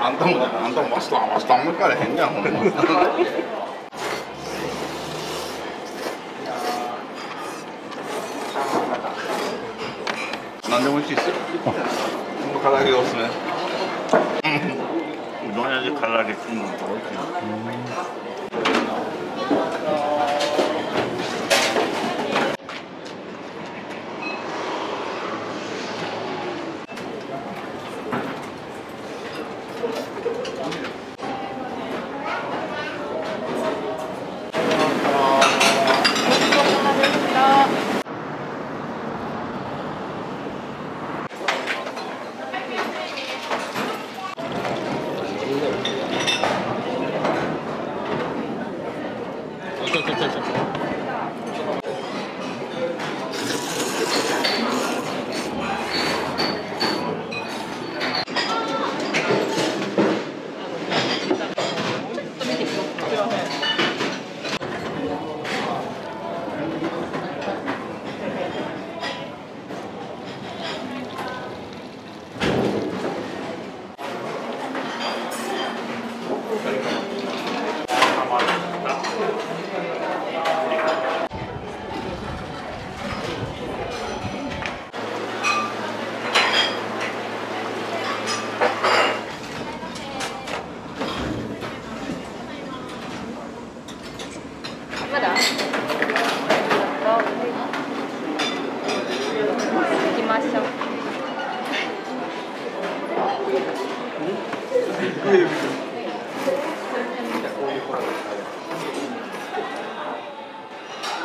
Speaker 14: あんたもあんたもマスターマスターも行かれへんじゃんほんま何でも美味しいっすよほんと唐揚げおすすめうんうどん屋で唐揚げ食うのって美味しい
Speaker 34: まだ行きましょ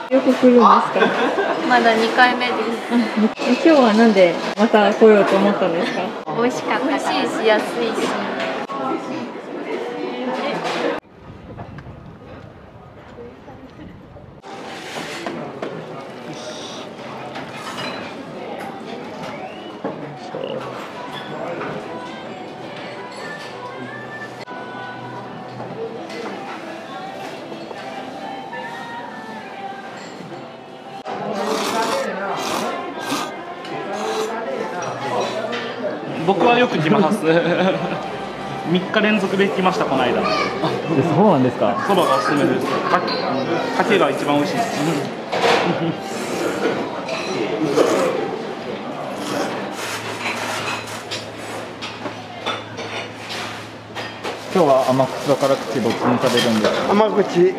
Speaker 34: う
Speaker 9: よく来るんですか？
Speaker 34: まだ2回目です。
Speaker 9: 今日はなんでまた来ようと思ったんですか？
Speaker 34: 美味しかった美味しいし安
Speaker 35: ます。3日連続で来ましたこの間。
Speaker 11: そうなんですか？
Speaker 35: そばがおすすめです。かかけが一番美味しいです。
Speaker 11: 今日は甘口と辛口どっちも食べるんですか？
Speaker 32: 甘口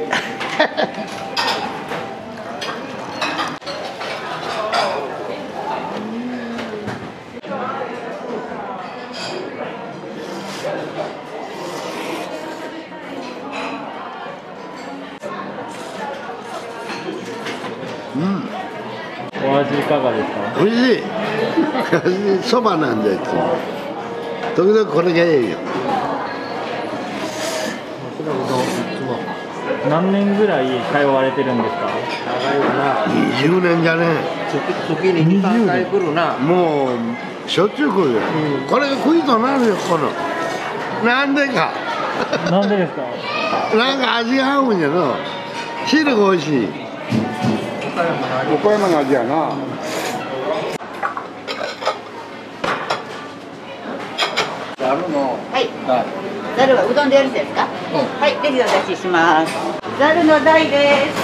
Speaker 32: そばなんだよいつも時々これがいいよ
Speaker 11: 何年ぐらい通われてるんですか
Speaker 32: ?20 年じゃね
Speaker 36: 月に2、3回来るな
Speaker 32: もうしょっちゅう来るよ、これが食いとなるよこのなんでか
Speaker 11: なんでですか
Speaker 32: なんか味が合うんじゃの汁が美味しい岡山の味やな
Speaker 37: ざるのはいざるはうどんでよろしいですか、はいぜひお出しします。ザルの台です。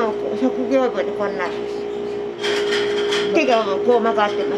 Speaker 38: とても職業部でこんなんです手がこう曲がって。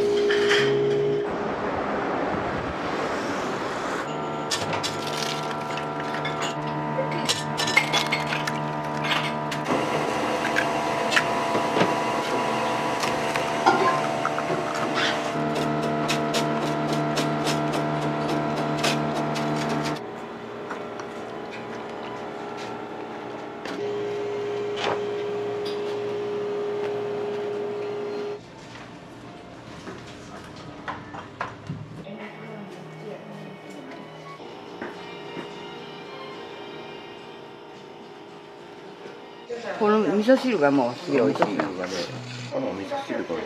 Speaker 27: 味噌汁がもうすげえ美味しい。
Speaker 14: このお味噌汁が美味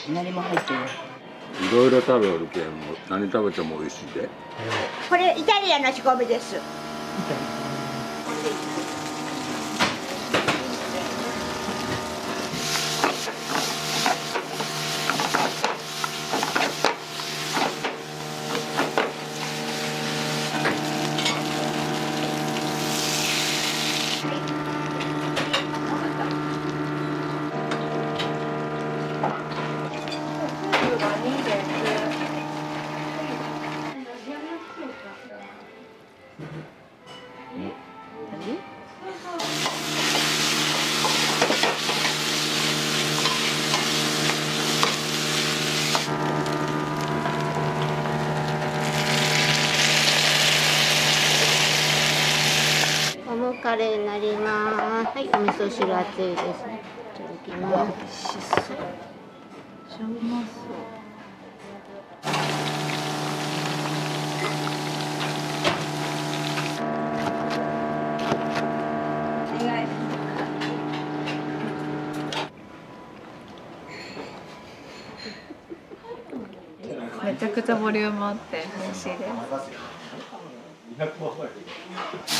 Speaker 14: しい。
Speaker 27: 何も入ってない。
Speaker 14: いろいろ食べるけん、もう何食べても美味しいで。
Speaker 38: これイタリアンの仕込みです
Speaker 39: い、お味噌汁熱いです。ちょっと
Speaker 18: きます美味しそうめちゃうまそうめちゃくちゃボリュームあって美味しいです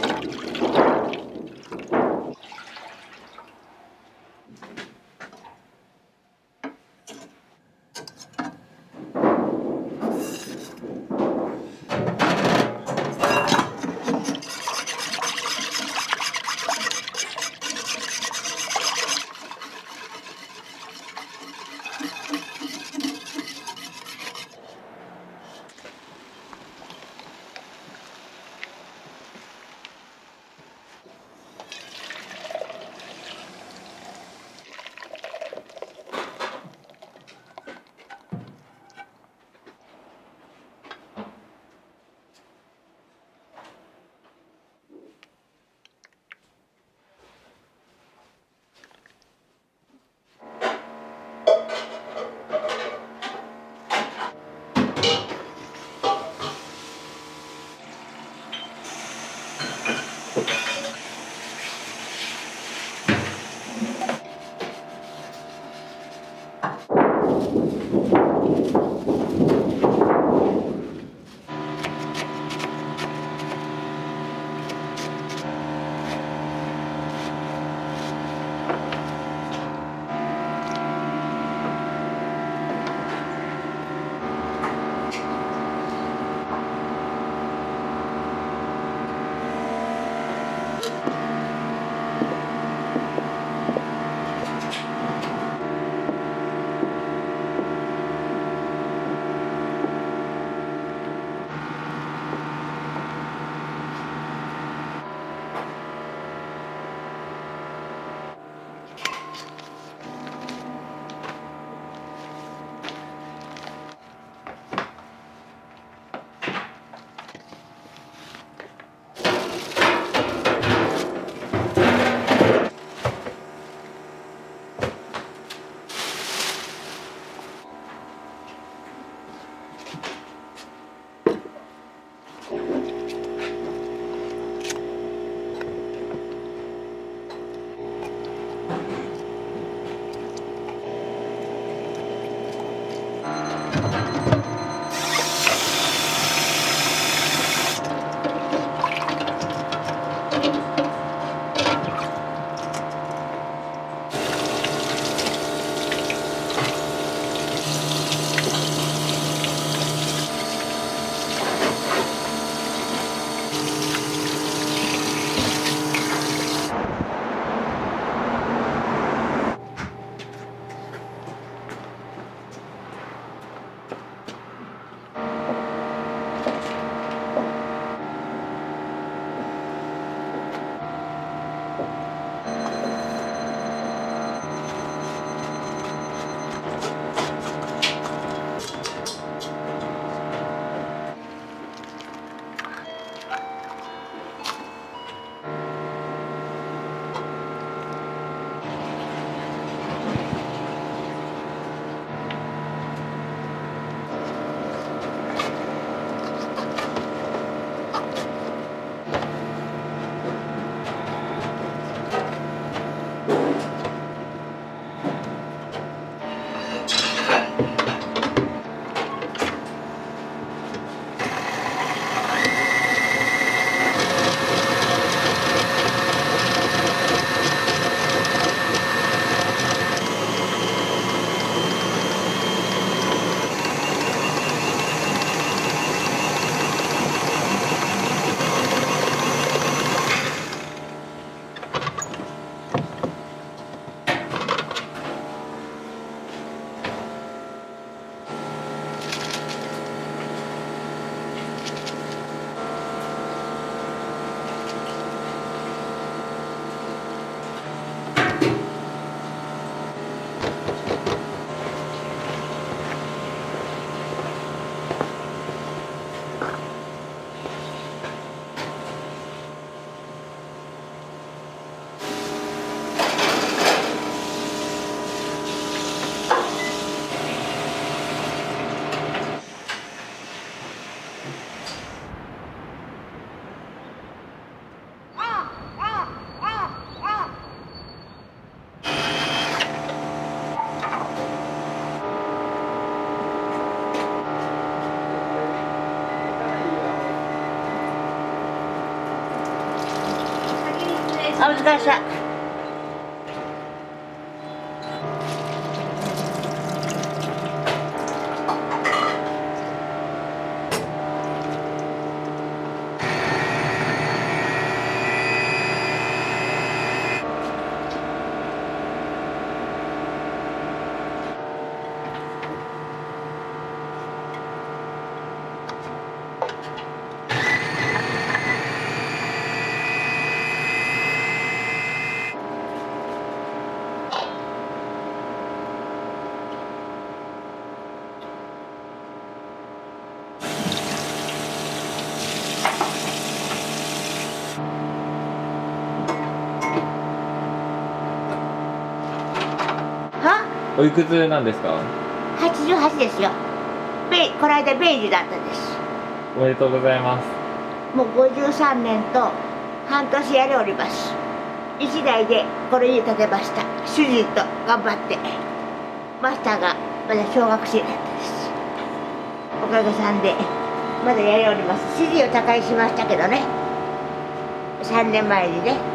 Speaker 38: あお疲れさんは
Speaker 2: おいくつなんですか
Speaker 38: ？88ですよ。ベイこの間ベイジだったです。
Speaker 2: おめでとうございます。
Speaker 38: もう53年と半年やりおります。一代でこれ家建てました。主人と頑張って。マスターがまだ小学生だったです。おかげさんでまだやりおります。指示を他界しましたけどね。3年前にね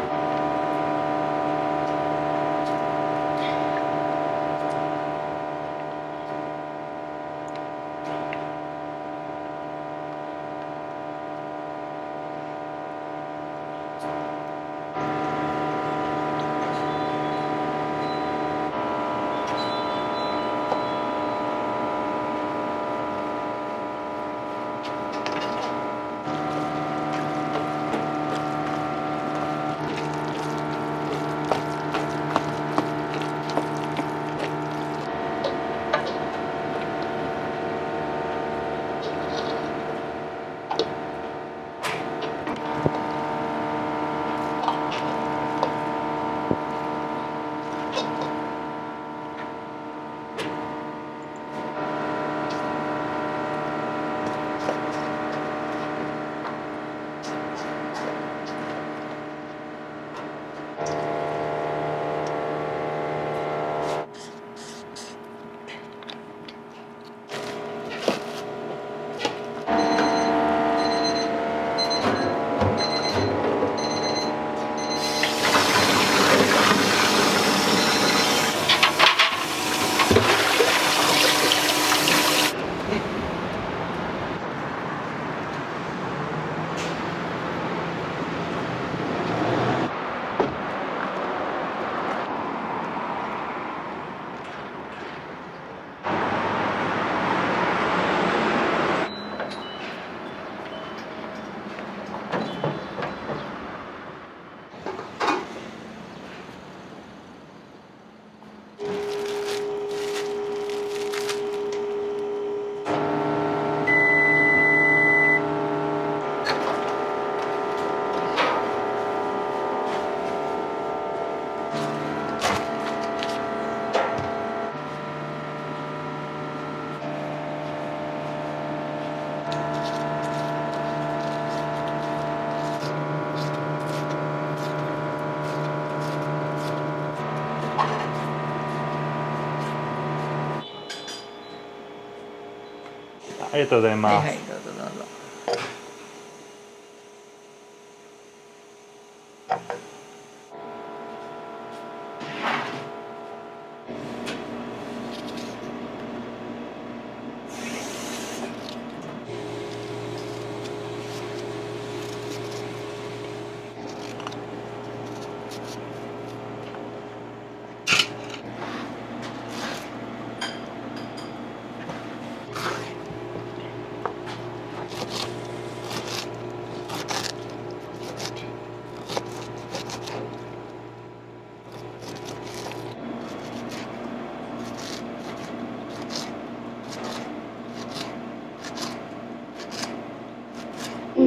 Speaker 20: ありがとうございます、
Speaker 27: はいはいどうぞどうぞ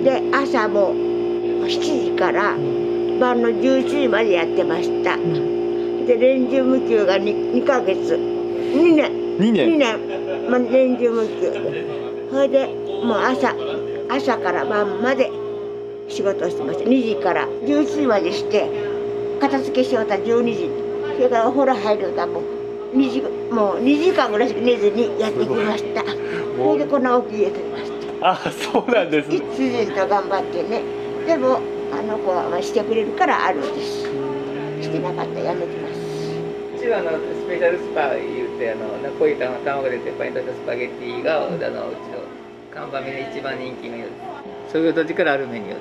Speaker 38: で朝も7時から晩の11時までやってました。で年中無休が 2, 2ヶ月。2年。
Speaker 20: 2年。
Speaker 38: 2年、まあ、年中無休。それでもう朝朝から晩まで仕事をしてました。2時から11時までして片付けしようと12時。それからお風呂入るともう2時もう2時間ぐらいしか寝ずにやってきました。それでこんな大きい家建てました。
Speaker 20: あそうなんです
Speaker 38: 主人と頑張ってね。でもあの子はしてくれるからあるんです。してなかったらやめてます。
Speaker 40: うちはあのスペシャルスパ言ってあのナポリタンの卵で鉄板に立ったスパゲッティが、あのうちの看板メニュー一番人気メニューですそういう土地からあるメニューで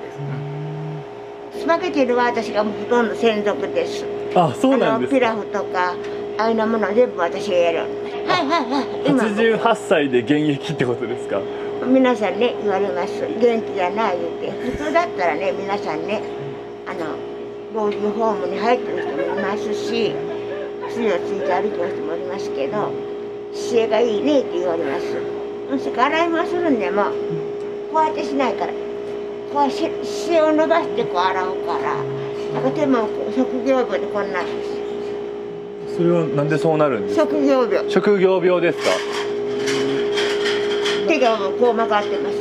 Speaker 40: す、
Speaker 38: スパゲティは私がほとんど専属です。
Speaker 20: あそうなんですか。
Speaker 38: あのピラフとかああいうなものは全部私がやる。はいはいはい。今
Speaker 20: 88歳で現役ってことですか？
Speaker 38: 皆さんね言われます。元気やな言って。普通だったらね皆さんねあの老人ホームに入ってる人もいますし杖をついて歩いてる人もいますけど姿勢がいいねって言われます。そして洗い物するんでもこうやってしないからこうし姿勢を伸ばしてこう洗うからなんか手も職業病でこんなんです。
Speaker 20: それはなんでそうなるんですか？
Speaker 38: 職業病。
Speaker 20: 職業病ですか？
Speaker 38: 手がもうこう曲がってます。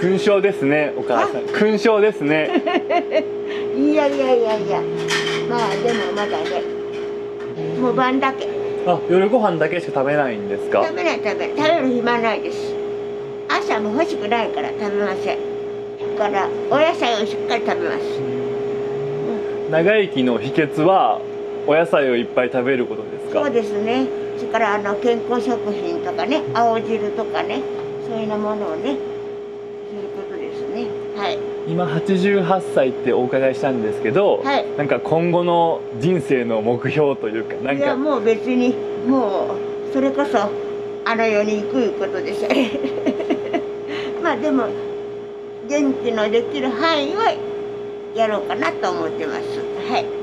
Speaker 20: 勲章ですねお母さん。勲章ですね。
Speaker 38: いやいやいやいや。まあでもまだね。もう晩だけ。
Speaker 20: あ夜ご飯だけしか食べないんですか？
Speaker 38: 食べない食べ食べる暇ないです。朝も欲しくないから食べません。だからお野菜をしっかり食べます。
Speaker 20: 長生きの秘訣はお野菜をいっぱい食べることですか？
Speaker 38: そうですねそれからあの健康食品とかね青汁とかねそういうものをねすることですね。はい。
Speaker 20: 今88歳ってお伺いしたんですけど、
Speaker 38: はい。
Speaker 20: なんか今後の人生の目標というかなんか。
Speaker 38: いやもう別にもうそれこそあの世に行くいうことでしょ まあでも元気のできる範囲はやろうかなと思ってます。はい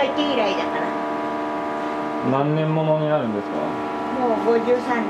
Speaker 38: 開開店以来だから。
Speaker 20: 何年ものになるんですか？
Speaker 38: もう53年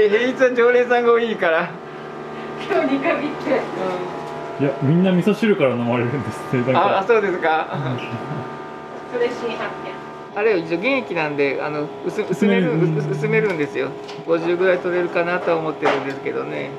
Speaker 40: へ平日は常連さんが多いから。
Speaker 39: 今日2回見て。
Speaker 20: いやみんな味噌汁から飲まれるんですって
Speaker 40: ああそうですか。
Speaker 39: それ新発見。
Speaker 40: あれ一応現役なんであの薄薄める薄薄めるんですよ。50ぐらい取れるかなとは思ってるんですけどね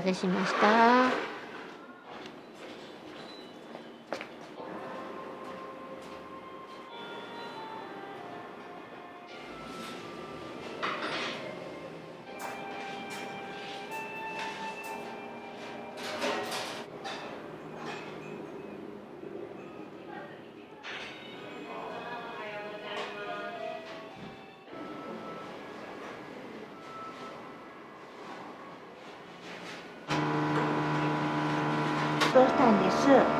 Speaker 39: たせしました。
Speaker 38: う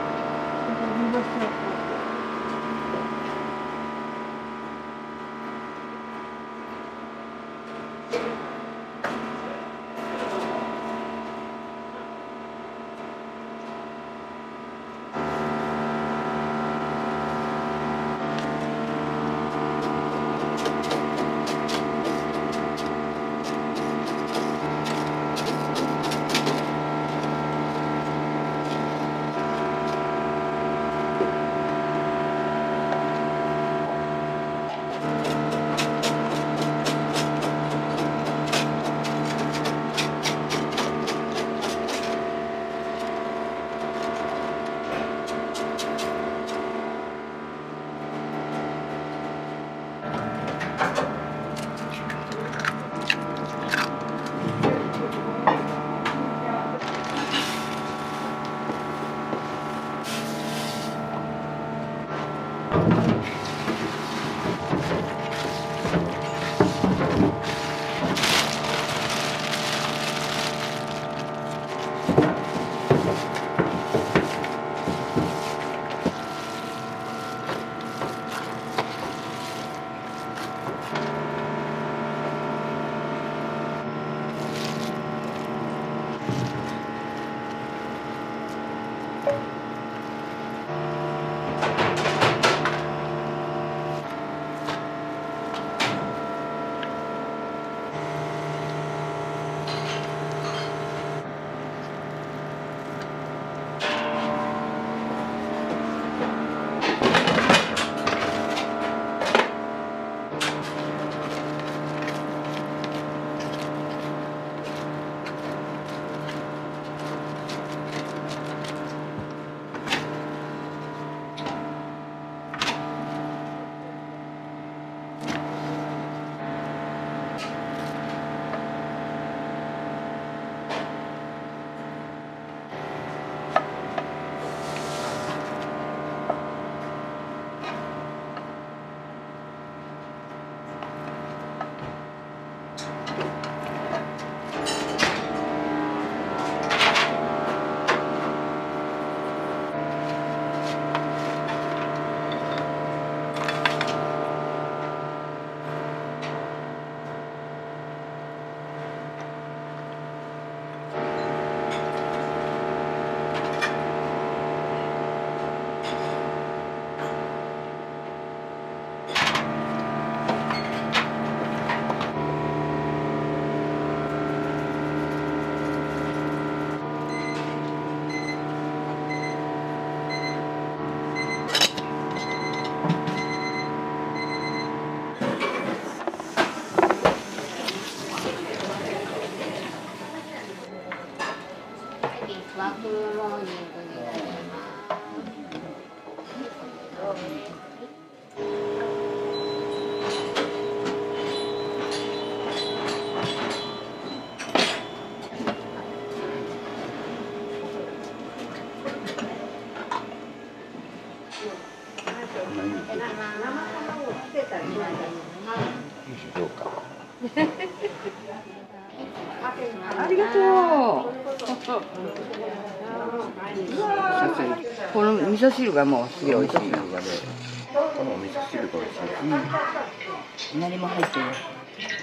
Speaker 27: 味噌汁がもうすげえ美味しい。
Speaker 41: このお味噌汁が美味しい。
Speaker 27: 何も入ってる。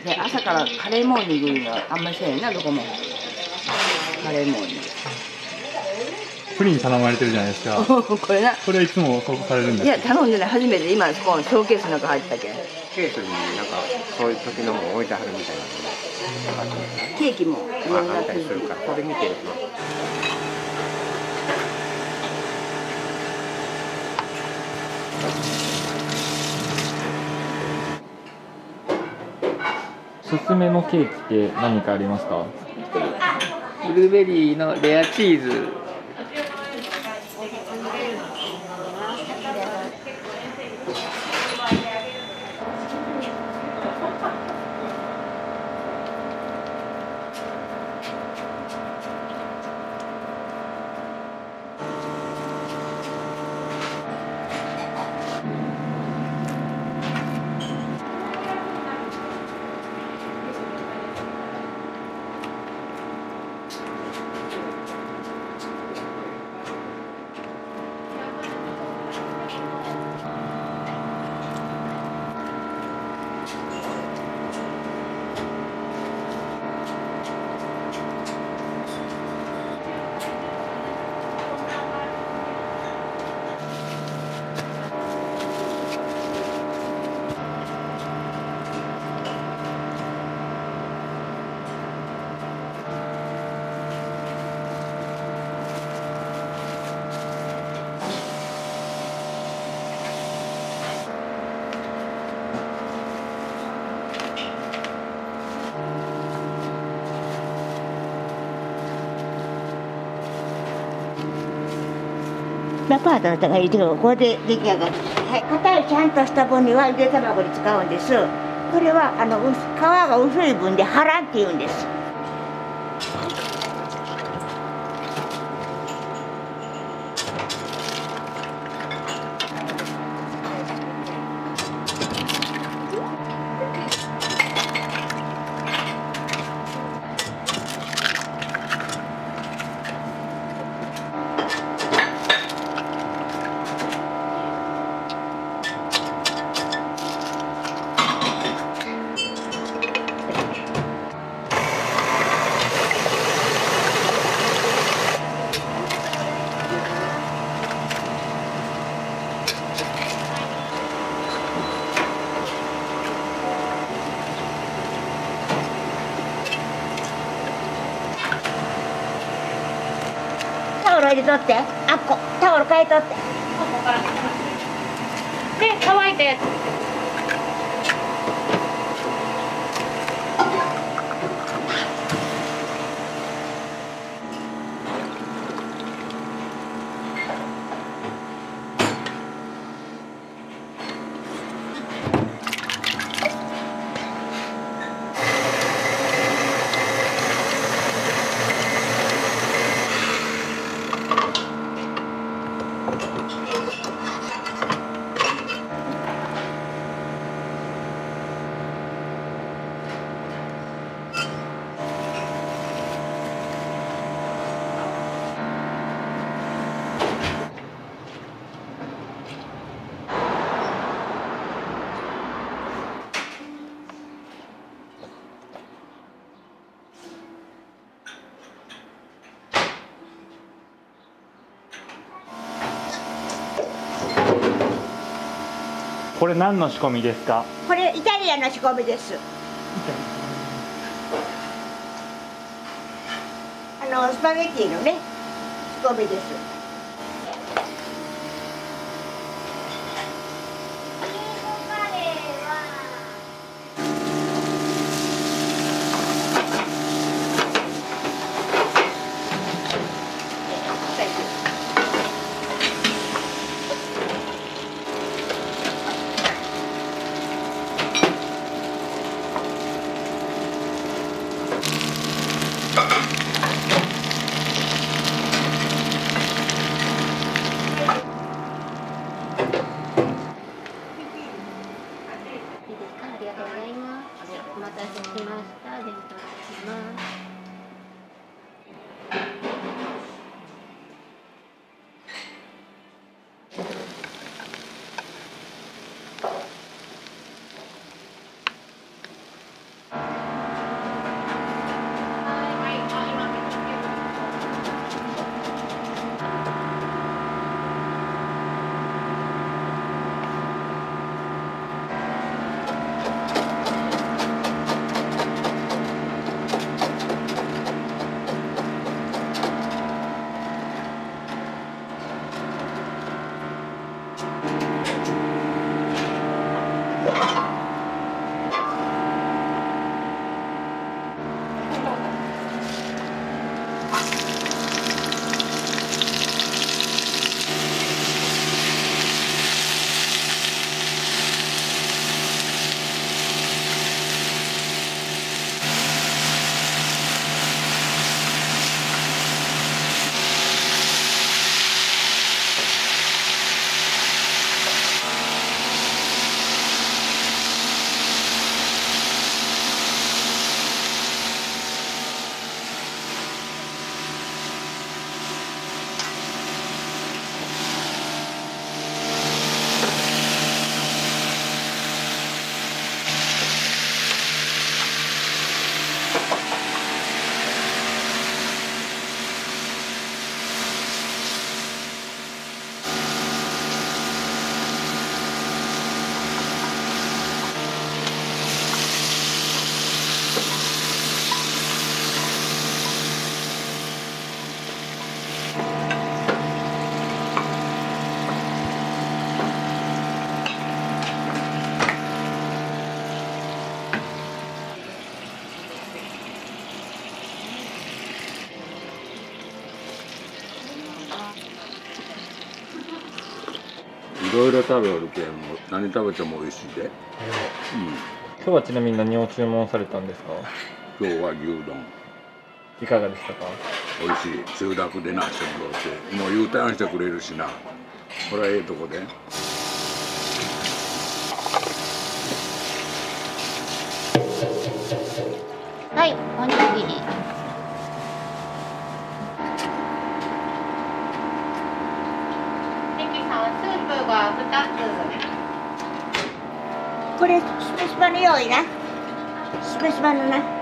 Speaker 27: で朝からカレーモーニングがあんまりせえへんなどこも。カレーモーニン
Speaker 11: プリン頼まれてるじゃないですか
Speaker 27: グ。これな。
Speaker 11: これはいつもそうされるんです
Speaker 27: いや頼んでない初めて今そこのショーケースの中入ったけん。
Speaker 30: ケースになんかそういう時のもの置いてはるみたいな
Speaker 27: ケーキもいろんな
Speaker 30: ああったりするからこれ見てると
Speaker 11: すすめのケーキって何かありますか？
Speaker 40: ブルーベリーのレアチーズ。
Speaker 38: 方々がいてこれで出来上がるはい硬いちゃんとした分にはゆで卵に使うんです。これはあの皮が薄い分で腹って言うんです。タオル入れとって。あっこタオル変えとって。
Speaker 42: で乾いたやつ。
Speaker 11: これ何の仕込みですか？
Speaker 38: これイタリアの仕込みです。あのスパゲッティのね仕込みです
Speaker 14: ろいろ食べおるけんもう何食べても美味しいで、
Speaker 11: 今日はちなみに何を注文されたんですか？
Speaker 14: 今日は牛丼。
Speaker 11: いかがでしたか？
Speaker 14: 美味しい。中濁でなしてもらって。もう U ターンしてくれるしな。これはええとこで
Speaker 39: はいおにぎり
Speaker 38: ミキさんスープが2つ
Speaker 39: これししまの用意な。しばしばのな。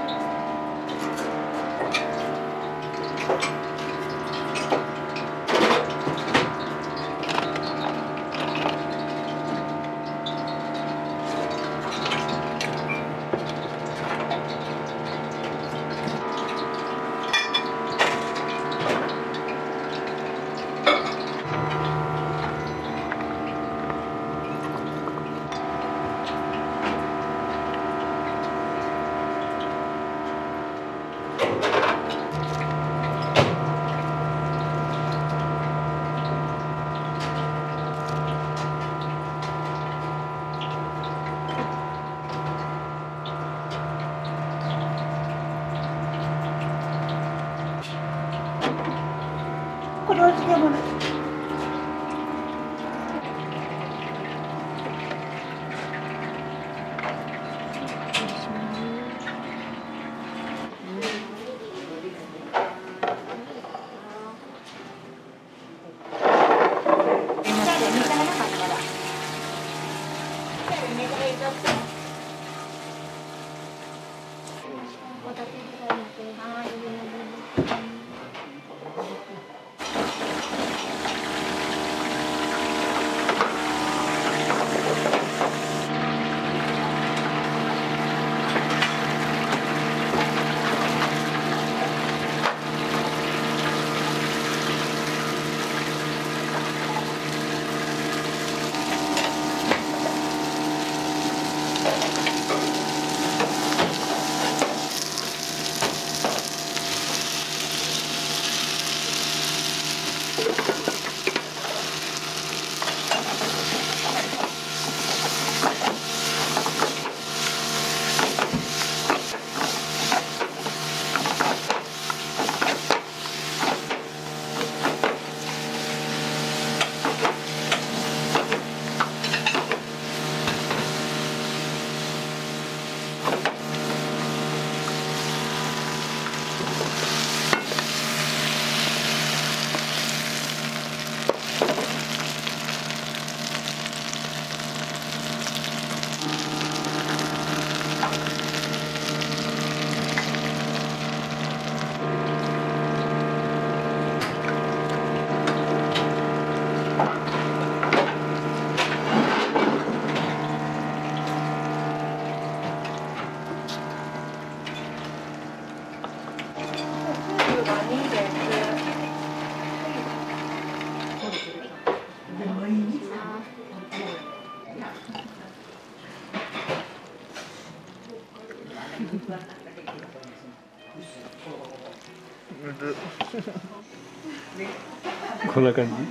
Speaker 39: こ
Speaker 11: んな感じ
Speaker 40: 二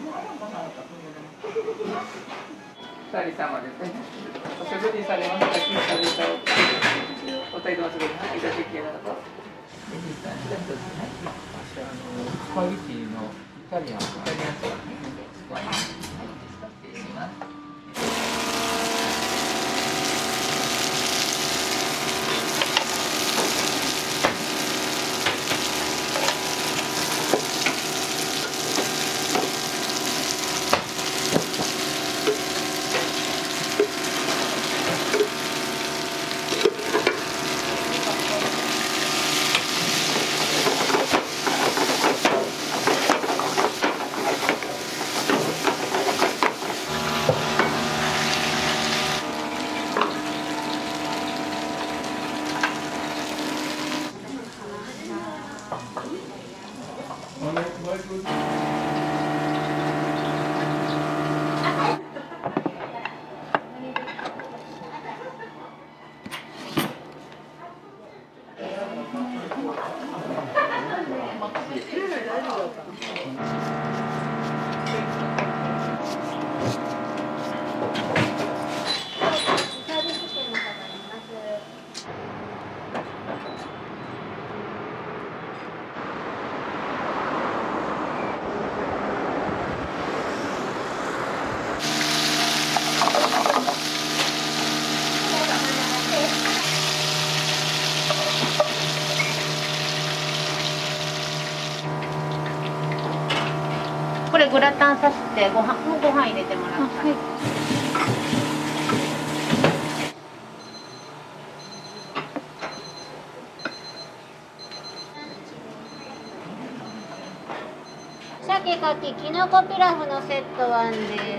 Speaker 40: 人様ですね。お食事されますか、喫茶でしたお二人ともすぐに入いただきながらと。スパゲティのイタリアン、イタリアンスパゲティ失礼します。
Speaker 7: 「れグラタンさしてご飯もうご飯入れてもらったら、
Speaker 39: 鮭かききのこピラフのセットワンです。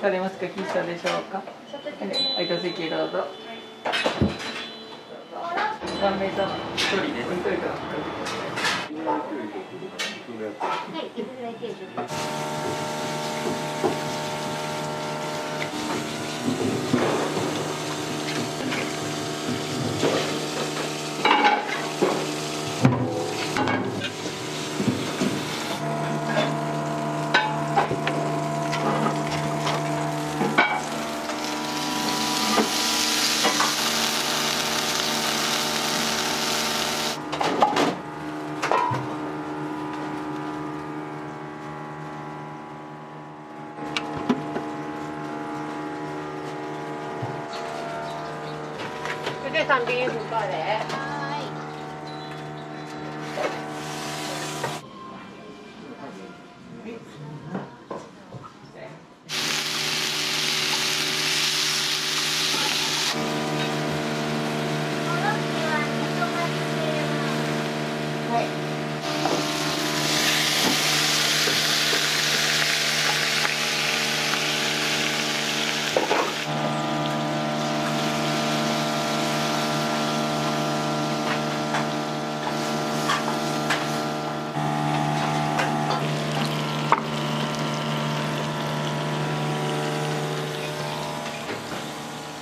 Speaker 20: さ
Speaker 40: れますか喫茶でしょうか？はい、ご席へどうぞ。何名様。一人で？す一人か
Speaker 39: はい、いただいていいですか
Speaker 7: 富士山ビーフカレー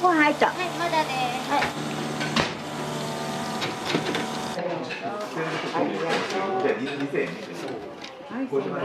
Speaker 38: ご飯入った
Speaker 39: はい、まだです。はい。
Speaker 29: じゃあ2000円これま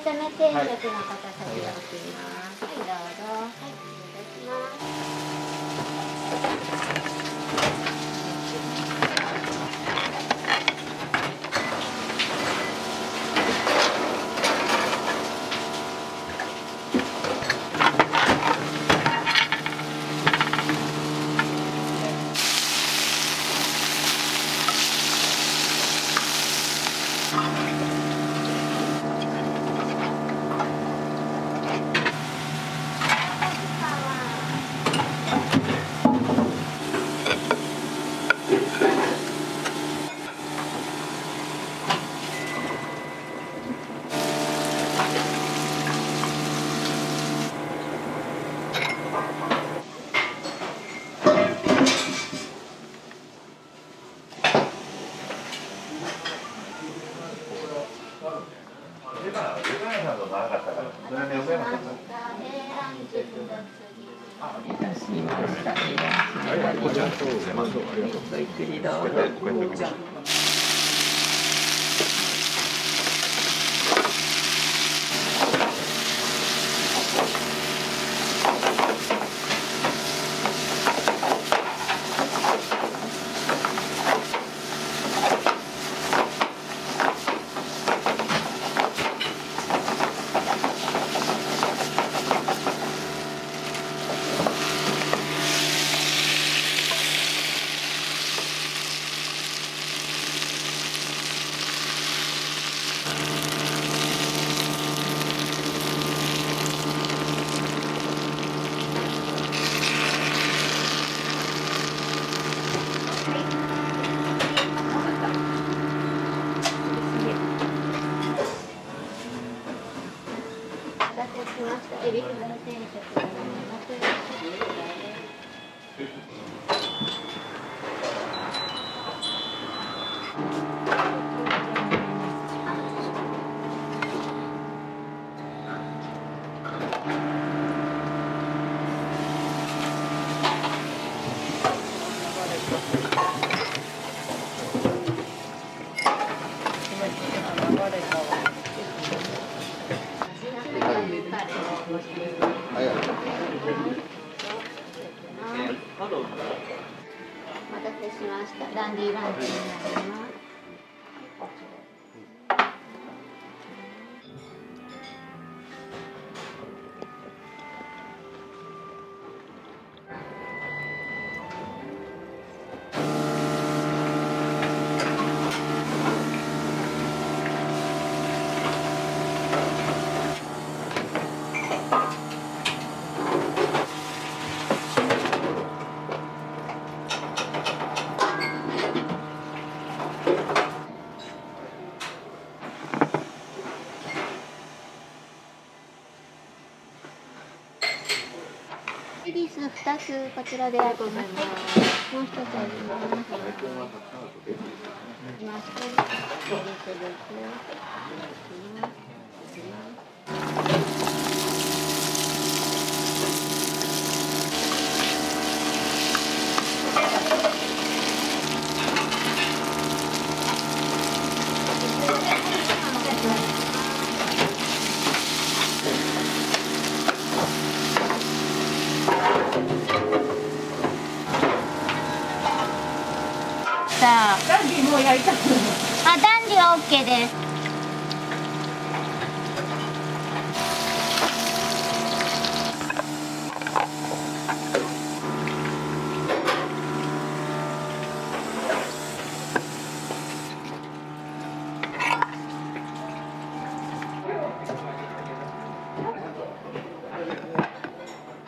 Speaker 39: 野菜炒め定食の方リリース二つこちらであります。もう一つあります。さあ、ダンディもうやりたくあ、ダンディはオッケーです。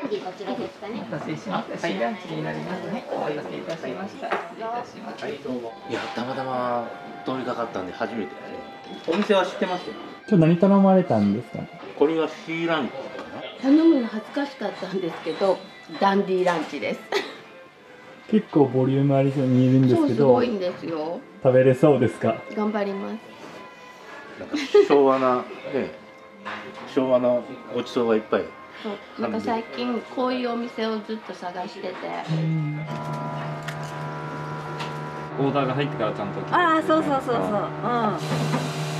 Speaker 39: 次こちらですかね。
Speaker 40: お待たせしました。新ランチになりますね。お待たせいたしました。失礼いたします。
Speaker 12: いやたまたま通りかかったんで初めてお店は知ってますよ
Speaker 20: 今日何頼まれたんですか？
Speaker 12: これは C ランチ
Speaker 43: 頼むの恥ずかしかったんですけどダンディーランチです。
Speaker 20: 結構ボリュームありそうに見えるんです
Speaker 43: そうす
Speaker 20: けど
Speaker 43: ごいんですよ。
Speaker 20: 食べれそうですか？
Speaker 43: 頑張ります。
Speaker 12: なんか昭和なね昭和のごちそうがいっぱい
Speaker 43: そうなんか最近こういうお店をずっと探してて。
Speaker 11: オーダーが入ってからちゃんと
Speaker 9: ああそうそうそうそう。うん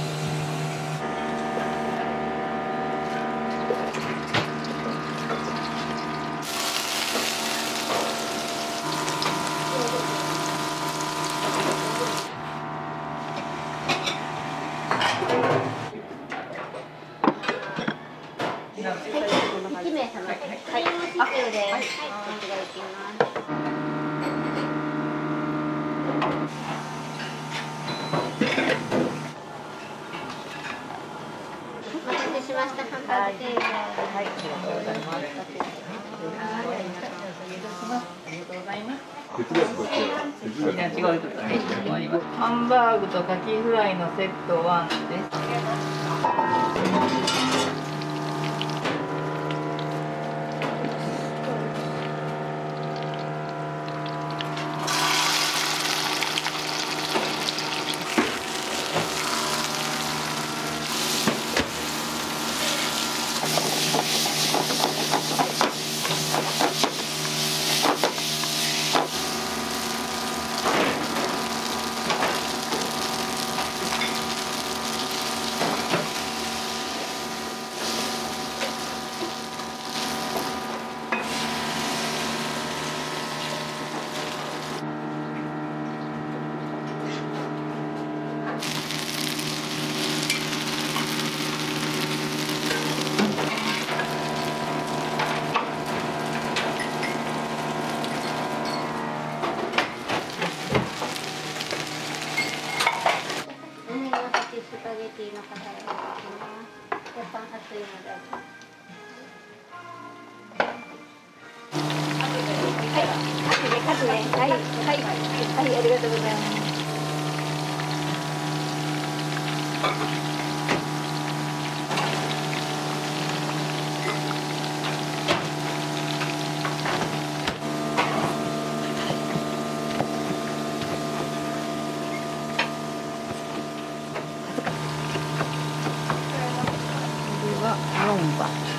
Speaker 39: れは4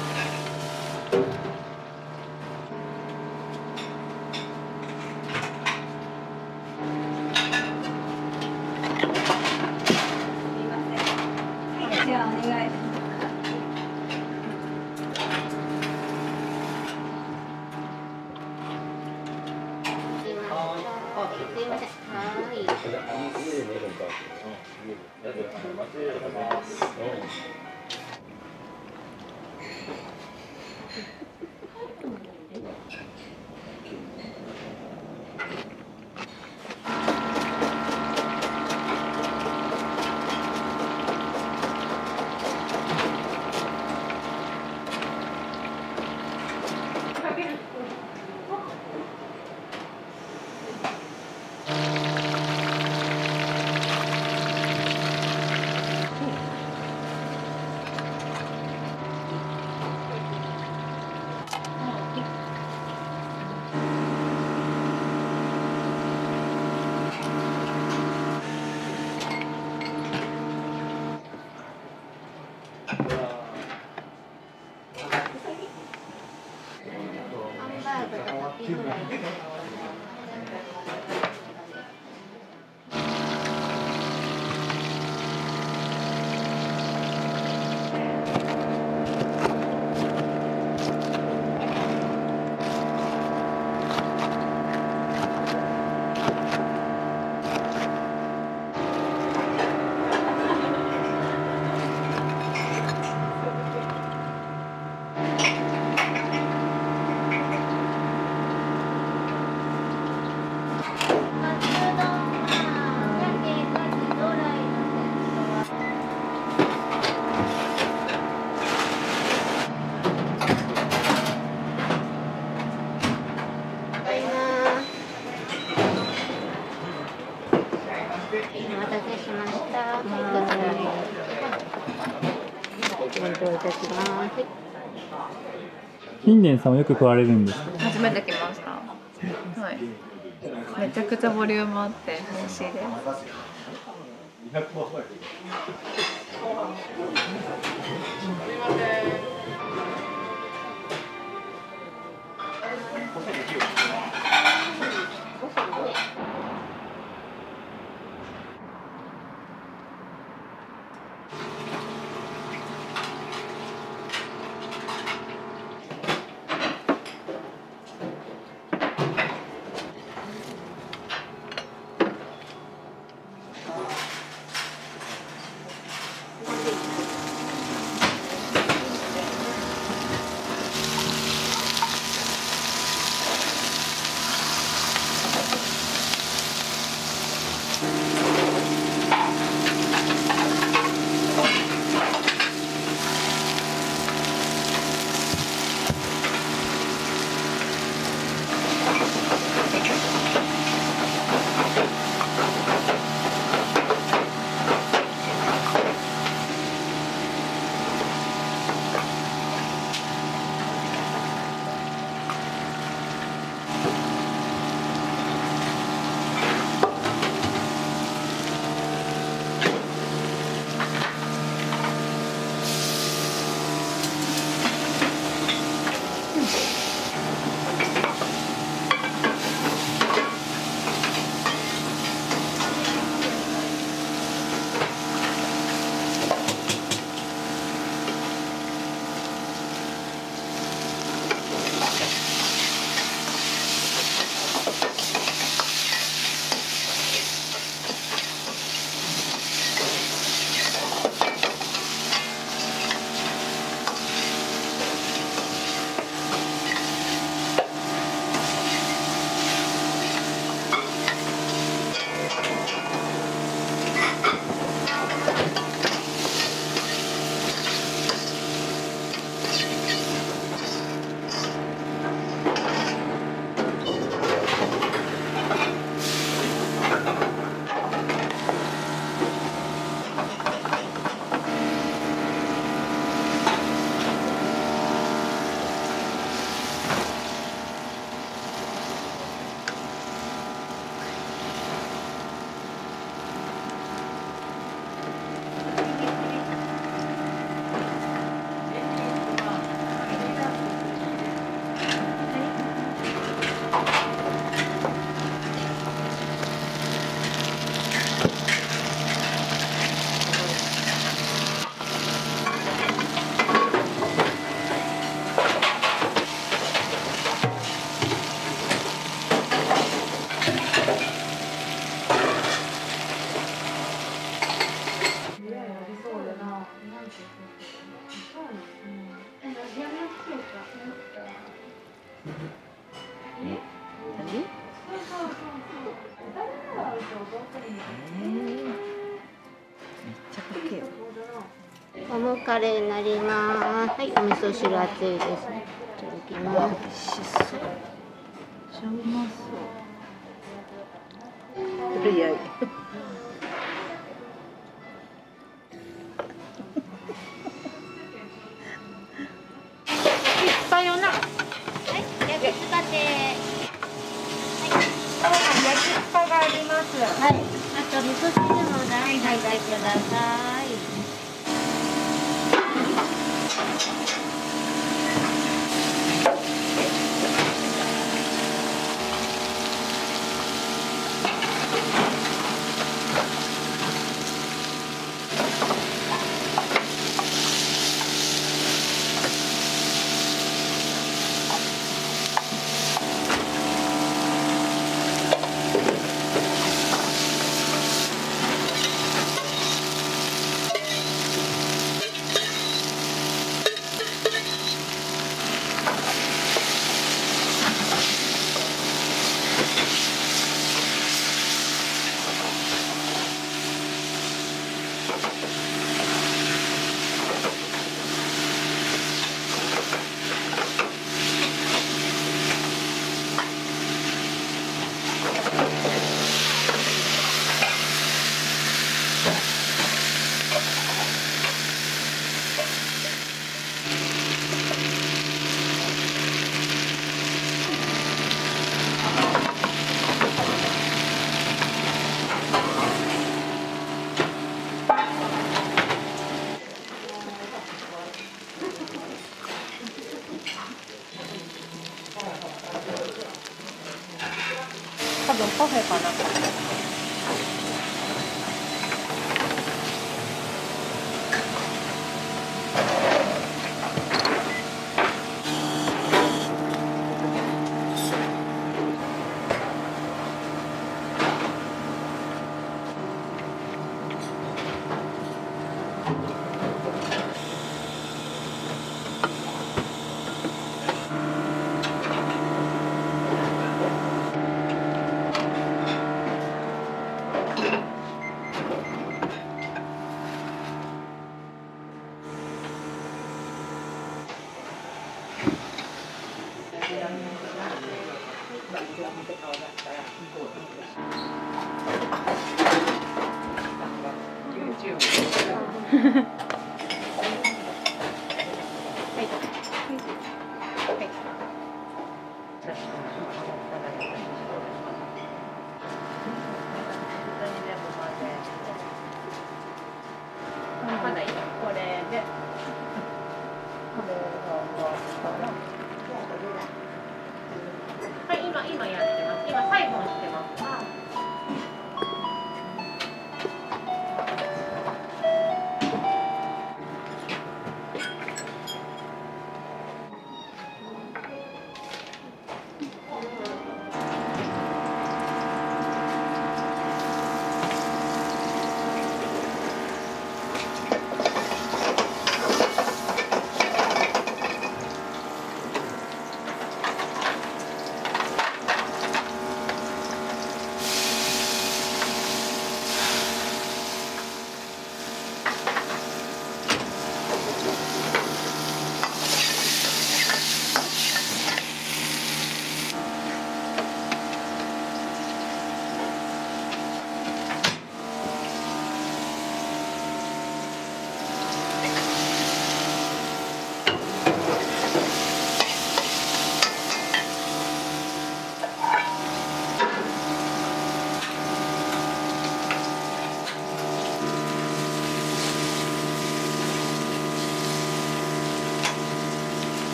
Speaker 20: さんはよく食われるんですか？
Speaker 18: 初めて来ました。はい。めちゃくちゃボリュームあって美味しいです。
Speaker 39: こカレーになります。はい、お味噌汁熱いです。いただきます。美味しそう。めっちゃうまそう。いやいや。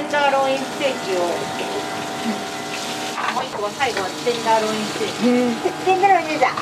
Speaker 38: テンダーロインステーキを。もう一個は最後はテンダーロインステーキ。
Speaker 39: テンダーロインだ。